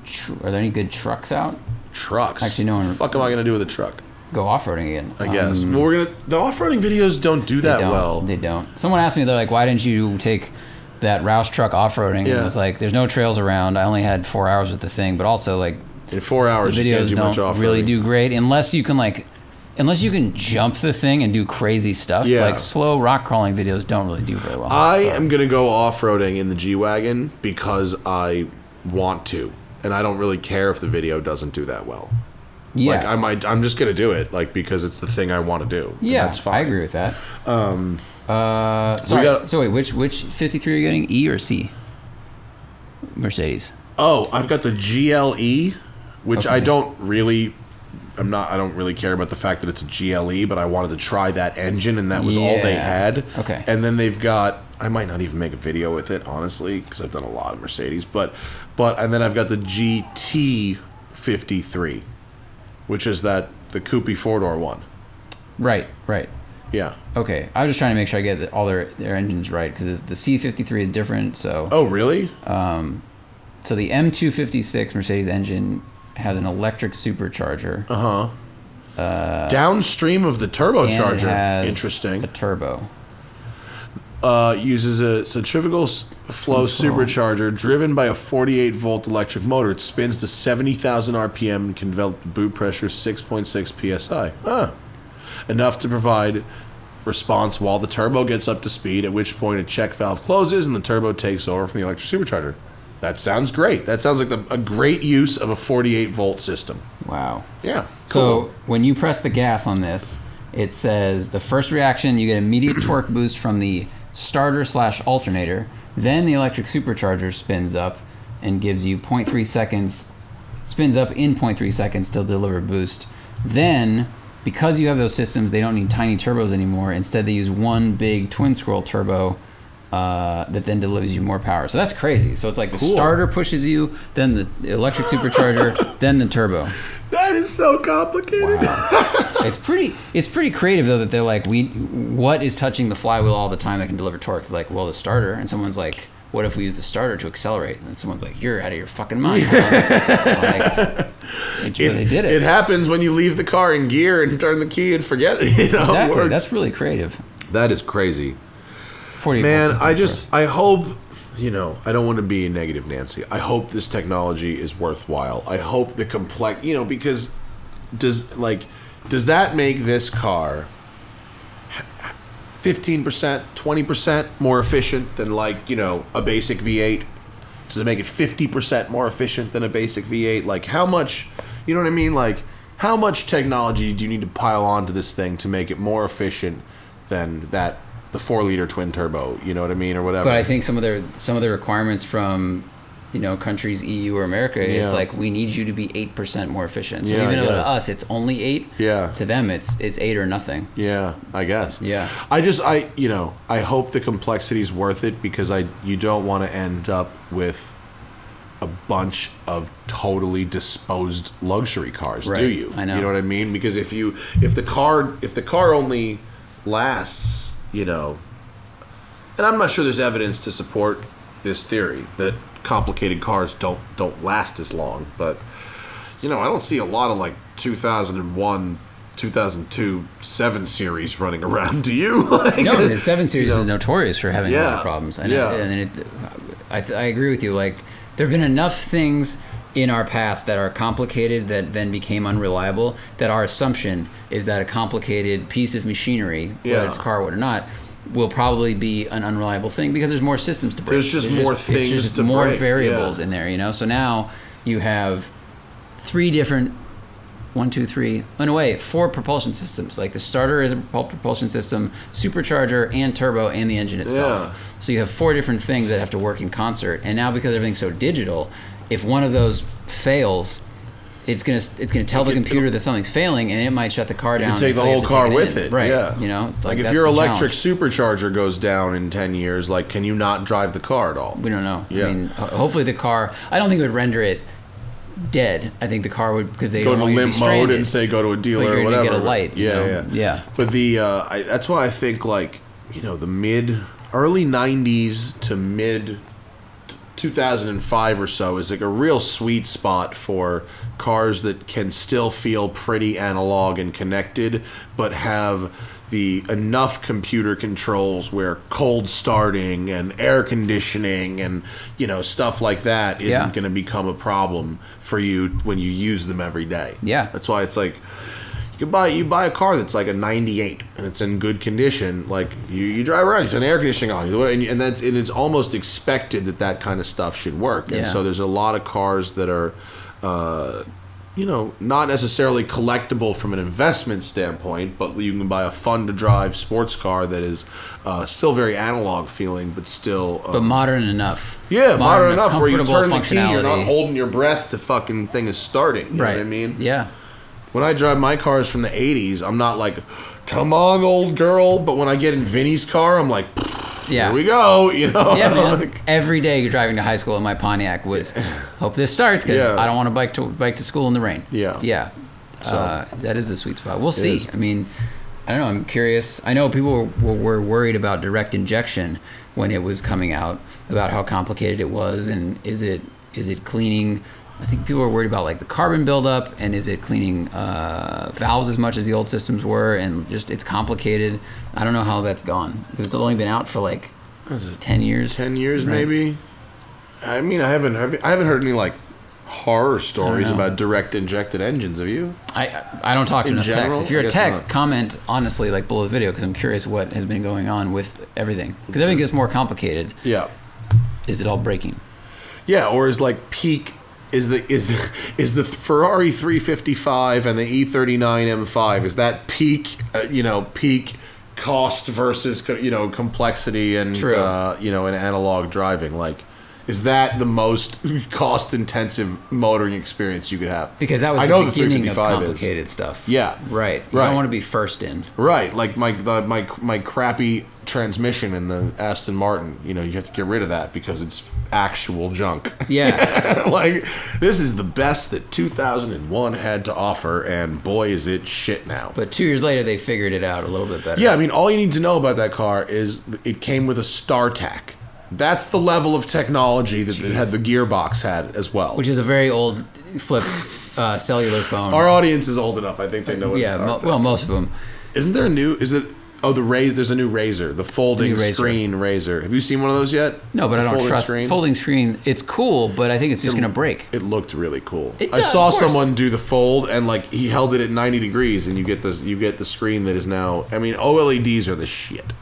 tr- are there any good trucks out? Trucks. Actually, no one- The fuck am I gonna do with a truck? Go off roading again. I guess. Um, well, we're gonna. The off-roading videos don't do that don't. well. They don't. Someone asked me, they're like, "Why didn't you take that Roush truck off roading?" And Yeah. I was like, "There's no trails around. I only had four hours with the thing, but also like In four hours, the videos do don't off-roading. really do great unless you can like." Unless you can jump the thing and do crazy stuff, Yeah. like slow rock crawling videos don't really do very well. I am gonna go off-roading in the G wagon because I want to, and I don't really care if the video doesn't do that well. yeah, Like I might, I'm just gonna do it, like because it's the thing I want to do. yeah, that's fine. I agree with that. Um, uh, sorry. got- so wait, which which 53 are you getting? E or C? Mercedes. Oh, I've got the GLE, which I don't really. I'm not. I don't really care about the fact that it's a GLE, but I wanted to try that engine, and that was all they had. Okay. And then they've got. I might not even make a video with it, honestly, because I've done a lot of Mercedes. But, but, and then I've got the GT53, which is that the coupe four door one. Right, right. Yeah. Okay, I was just trying to make sure I get all their their engines right because the C53 is different. So, Oh, really? Um, so the M256 Mercedes engine has an electric supercharger Uh huh. Uh, Downstream of the turbocharger. Interesting. a turbo. uh, uses a centrifugal flow cool. supercharger driven by a 48 volt electric motor. It spins to 70,000 RPM and can develop boot pressure 6.6 psi. Huh. Enough to provide response while the turbo gets up to speed, at which point a check valve closes and the turbo takes over from the electric supercharger. That sounds great. That sounds like the, a great use of a 48 volt system. Wow. Yeah. So when you press the gas on this, it says the first reaction you get immediate torque boost from the starter slash alternator. Then the electric supercharger spins up and gives you 0.3 seconds, spins up in 0.3 seconds to deliver boost. Then, because you have those systems, they don't need tiny turbos anymore. Instead, they use one big twin scroll turbo. Uh, that then delivers you more power. So that's crazy. So it's like the starter pushes you, then the electric supercharger, then the turbo. That is so complicated. Wow. it's pretty it's pretty creative though that they're like we what is touching the flywheel all the time that can deliver torque? They're like, well the starter and someone's like, what if we use the starter to accelerate? And then someone's like, You're out of your fucking mind. like, it, but they did it. It happens when you leave the car in gear and turn the key and forget it. You know, exactly. works. That's really creative. that is crazy. 48 Man, I the just I hope you know, I don't want to be a negative Nancy. I hope this technology is worthwhile. I hope the complex, you know, because does like does that make this car 15%, 20% more efficient than like, you know, a basic V8? Does it make it 50% more efficient than a basic V8? Like how much, you know what I mean? Like how much technology do you need to pile onto this thing to make it more efficient than that the 4 liter twin turbo, you know what I mean or whatever? But I think some of their some of the requirements from you know countries EU or America, Yeah. it's like we need you to be eight percent more efficient. So Yeah, even though to us it's only eight, Yeah. to them it's it's eight or nothing. Yeah, I guess. Yeah. I just I you know I hope the complexity is worth it because I you don't want to end up with a bunch of totally disposed luxury cars, do you? I know. You know what I mean? Because if you if the car if the car only lasts, you know, and I'm not sure there's evidence to support this theory that complicated cars don't don't last as long, but you know, I don't see a lot of like 2001, 2002, 7 series running around. Do you? like, No, the seven series you know, is notorious for having a lot Yeah, of problems. And, yeah. and it, I, th- I agree with you. Like there have been enough things in our past that are complicated that then became unreliable. That our assumption is that a complicated piece of machinery, Yeah. whether it's a car or not, will probably be an unreliable thing because there's more systems to break. There's just more it's things just to more break, variables yeah. in there. You know, so now you have three different one, two, three. In a way, four propulsion systems. Like the starter is a propulsion system, supercharger, and turbo, and the engine itself. Yeah. So you have four different things that have to work in concert. And now because everything's so digital, if one of those fails, it's gonna it's gonna tell the computer that something's failing, and it might shut the car down. You take the whole car take with in. it, right? Yeah, You know, like, if that's your electric challenge. supercharger goes down in ten years, like, can you not drive the car at all? We don't know. Yeah. I mean, hopefully the car. I don't think it would render it dead. I think the car would because they Go don't to want to limp mode and say go to a dealer or whatever. get a light, you Yeah, know? yeah, Yeah. But the uh, I, that's why I think like you know the mid early '90s to mid 2005 or so is like a real sweet spot for cars that can still feel pretty analog and connected, but have the enough computer controls where cold starting and air conditioning and you know stuff like that isn't Yeah. going to become a problem for you when you use them every day. Yeah. that's why it's like you buy you buy a car that's like a 98 and it's in good condition like you, you drive around you turn the air conditioning on you do it, and, and that's and it's almost expected that that kind of stuff should work and Yeah. so there's a lot of cars that are uh, you know not necessarily collectible from an investment standpoint but you can buy a fun to drive sports car that is uh, still very analog feeling but still uh, but modern enough. yeah, modern, enough where you turn the key, you're not holding your breath to fucking thing is starting. You know right. what I mean? Yeah. When I drive my cars from the 80s, I'm not like, come on, old girl. But when I get in Vinny's car, I'm like, Yeah. here we go. You know? Yeah, man. Every day driving to high school in my Pontiac was, hope this starts because Yeah. I don't want to bike to bike to school in the rain. Yeah. Yeah. uh, that is the sweet spot. We'll see. is. I mean, I don't know. I'm curious. I know people were, were, were worried about direct injection when it was coming out, about how complicated it was, and is it is it cleaning. I think people are worried about like the carbon buildup, and is it cleaning uh, valves as much as the old systems were, and just it's complicated. I don't know how that's gone because it's only been out for like ten years. 10 years, Right. maybe. I mean, I haven't, I haven't heard any like horror stories about direct injected engines. Have you? I I don't talk to In enough general? techs. If you're a tech, not. comment honestly like below the video because I'm curious what has been going on with everything. Because everything gets more complicated. Yeah. Is it all breaking? Yeah, or is like peak is the is the, is the Ferrari 355 and the E E39 M5 is that peak uh, you know peak cost versus you know complexity and uh, you know an analog driving like is that the most cost intensive motoring experience you could have? Because that was I the know the beginning of 355 is. complicated stuff. Yeah. Right. You Right. don't want to be first in. Right, like my the, my my crappy transmission in the Aston Martin. You know, you have to get rid of that because it's actual junk. Yeah. like this is the best that 2001 had to offer, and boy, is it shit now. but two years later, they figured it out a little bit better. yeah, I mean, all you need to know about that car is it came with a StarTAC. That's the level of technology that it had the gearbox had as well. Which is a very old flip uh, cellular phone. Our audience is old enough. I think they know what yeah. Mo- well, most of them. Isn't there a new? Is it? Oh, the Raz. There's a new Razr, the folding Razr. screen Razr. Have you seen one of those yet? No, but The I don't folding trust screen? folding screen. It's cool, but I think it's just going to break. It looked really cool. It I saw someone do the fold, and like he held it at 90 degrees, and you get the you get the screen that is now. I mean, OLEDs are the shit.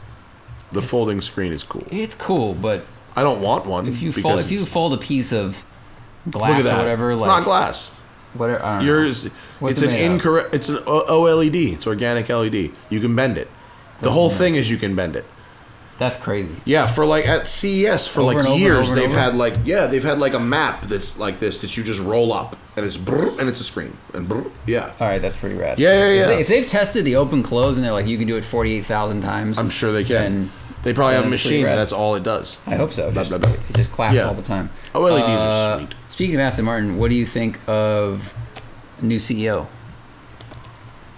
The folding screen is cool. It's cool, but I don't want one. if you fold, if you fold a piece of glass or whatever, it's like not glass. whatever, I don't know. Yours, it's it an incorrect. It's an OLED. It's organic LED. You can bend it. The whole thing is you can bend it. That's crazy. Yeah, for like at CES for Over and like over and years, over and they've over? had like yeah, they've had like a map that's like this that you just roll up and it's brr, and it's a screen and brr, yeah. All right, that's pretty rad. Yeah, yeah, If, yeah. they, if they've tested the open close and they're like, you can do it forty-eight thousand times, I'm sure they can. then They probably have a then it's pretty machine rad. that's all it does. I hope so. Blah, Just, blah, blah. It just claps Yeah. all the time. OLEDs are Uh, sweet. Speaking of Aston Martin, what do you think of a new CEO?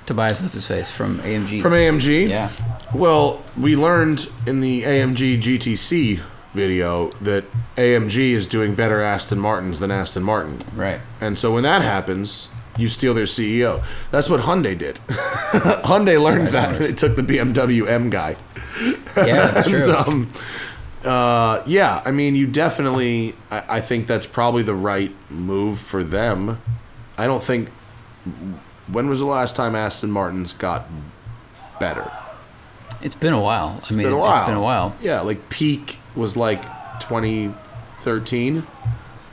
Tobias, what's his face from AMG? From AMG? yeah, Well, we learned in the AMG GTC video that AMG is doing better Aston Martins than Aston Martin. right. And so when that happens, you steal their CEO. That's what Hyundai did. Hyundai learned Right, that. They took the BMW M guy. Yeah, that's true. um, uh, yeah, I mean, you definitely. I, I think that's probably the right move for them. I don't think. When was the last time Aston Martins got better? It's been a while. I mean, been a while. it's been a while. Yeah, like peak was like 2013.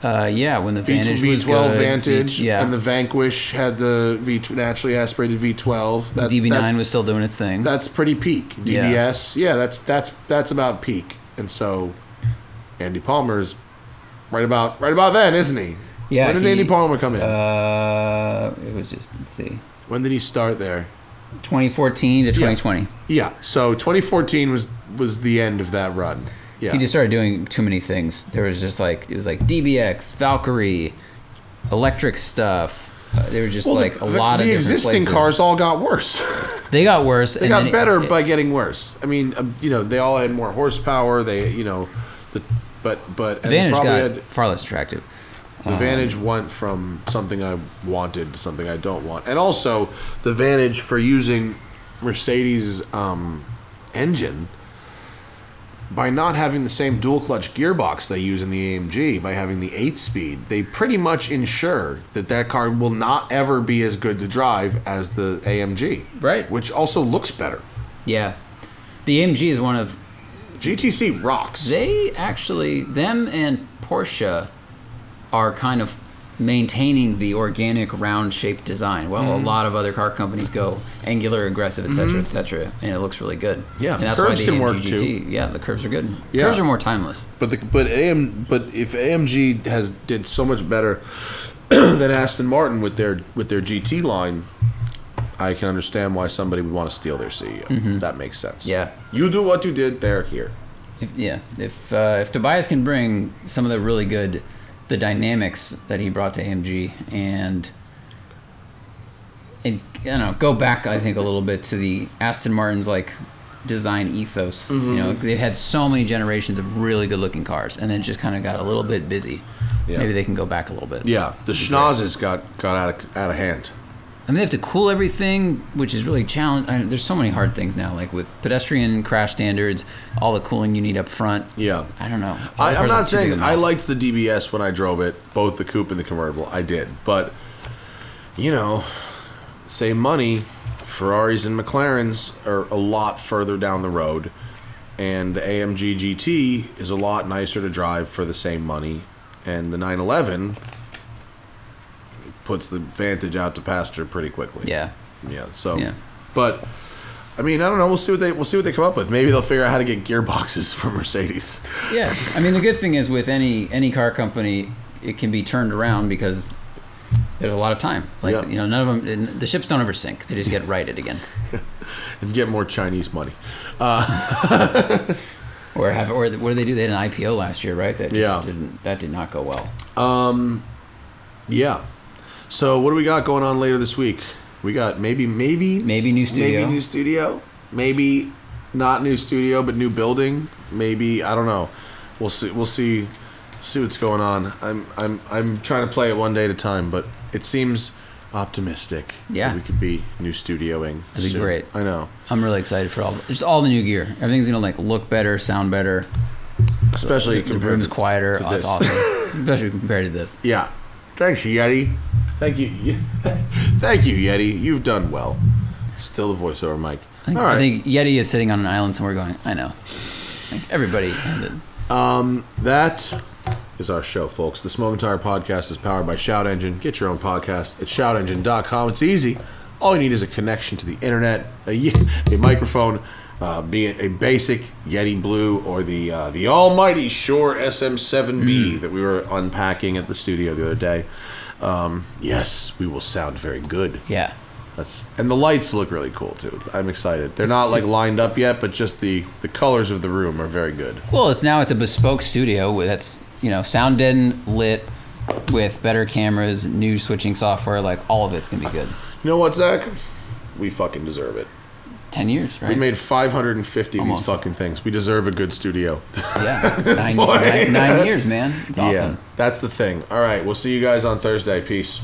Uh, yeah, when the Vantage was V12 good, Vantage, V- yeah, and the Vanquish had the V naturally aspirated V12. That, DB9 that's, was still doing its thing. that's pretty peak. Yeah. DBS, yeah. that's that's that's about peak. And so, Andy Palmer's right about right about then, isn't he? Yeah, When did he- Andy Palmer come in? uh, it was just let's see, when did he start there? 2014 to 2020. Yeah. So 2014 was was the end of that run. Yeah. He just started doing too many things. There was just like it was like DBX, Valkyrie, electric stuff. Uh, they were just Well, like the, a lot the of different existing places. cars all got worse. They got worse. They got better it- by getting worse. I mean, um, you know, they all had more horsepower. They, you know, the but but Vantage got had far less attractive. The Vantage went from something I wanted to something I don't want, and also the Vantage for using Mercedes um, engine by not having the same dual clutch gearbox they use in the AMG, by having the eight speed, they pretty much ensure that that car will not ever be as good to drive as the AMG, Right. Which also looks better. Yeah, the AMG is one of GTC rocks. they actually them and Porsche are kind of maintaining the organic round shaped design Well, Mm-hmm. a lot of other car companies go angular aggressive etc etc and it looks really good Yeah, and that's curves why the can AMG work, GT too. yeah the curves are good Yeah. curves are more timeless But the but AM but if AMG has did so much better than Aston Martin with their with their GT line, I can understand why somebody would want to steal their CEO. That makes sense. Mm-hmm. Yeah. you do what you did. They're here. if, yeah if uh, if Tobias can bring some of the really good the dynamics that he brought to AMG and and you know go back I think a little bit to the Aston Martin's like design ethos. You Mm-hmm. know they had so many generations of really good looking cars and then just kind of got a little bit busy. Yeah. Maybe they can go back a little bit. Yeah, the schnozzes got got out of, out of hand. And they have to cool everything, which is really challenging. There's so many hard things now, like with pedestrian crash standards, all the cooling you need up front. Yeah. I don't know. I, I'm not saying I liked the DBS when I drove it, both the coupe and the convertible. I did, but you know, same money. Ferraris and McLarens are a lot further down the road, and the AMG GT is a lot nicer to drive for the same money, and the 911 puts the Vantage out to pasture pretty quickly. Yeah. yeah. So, Yeah. but. I mean, I don't know. We'll see what they we'll see what they come up with. Maybe they'll figure out how to get gearboxes for Mercedes. Yeah, I mean the good thing is with any any car company, it can be turned around because there's a lot of time. Like Yeah. you know, none of them the ships don't ever sink; they just get righted again, and get more Chinese money. or have or what did they do? They had an IPO last year, right? That just Yeah. didn't that did not go well. Um, yeah. So what do we got going on later this week? We got maybe maybe Maybe new studio. maybe new studio, maybe not new studio but new building. Maybe I don't know. We'll see. We'll see. See what's going on. I'm I'm I'm trying to play it one day at a time, but it seems optimistic. that Yeah. we could be new studioing. That'd be soon. great. I know, I'm really excited for all just all the new gear. Everything's gonna like look better, sound better. especially The compared room's to- quieter. to Oh, it's this. awesome, especially compared to this. Yeah. Thanks, Yeti. Thank you. Thank you, Yeti. You've done well. Still the voiceover mic. I think, All right. I think Yeti is sitting on an island somewhere going, I know. Like everybody. had it. Um, that is our show, folks. The Smoking Tire Podcast is powered by Shout Engine. Get your own podcast at shoutengine.com. It's easy. All you need is a connection to the internet, a, a microphone, uh, be it a basic Yeti Blue or the uh, the almighty Shure SM7B that we were unpacking at the studio the other day. Um, yes, we will sound very good. Yeah. That's and the lights look really cool too. I'm excited. They're not like lined up yet, but just the the colors of the room are very good. Well, it's now it's a bespoke studio with that's you know sound deadened, lit, with better cameras, new switching software. Like all of it's gonna be good. You know what, Zach? We fucking deserve it. Ten years, right? We made 550 of these fucking things. We deserve a good studio. yeah, nine, nine, nine years, man. It's awesome. Yeah, that's the thing. All right, we'll see you guys on Thursday. Peace.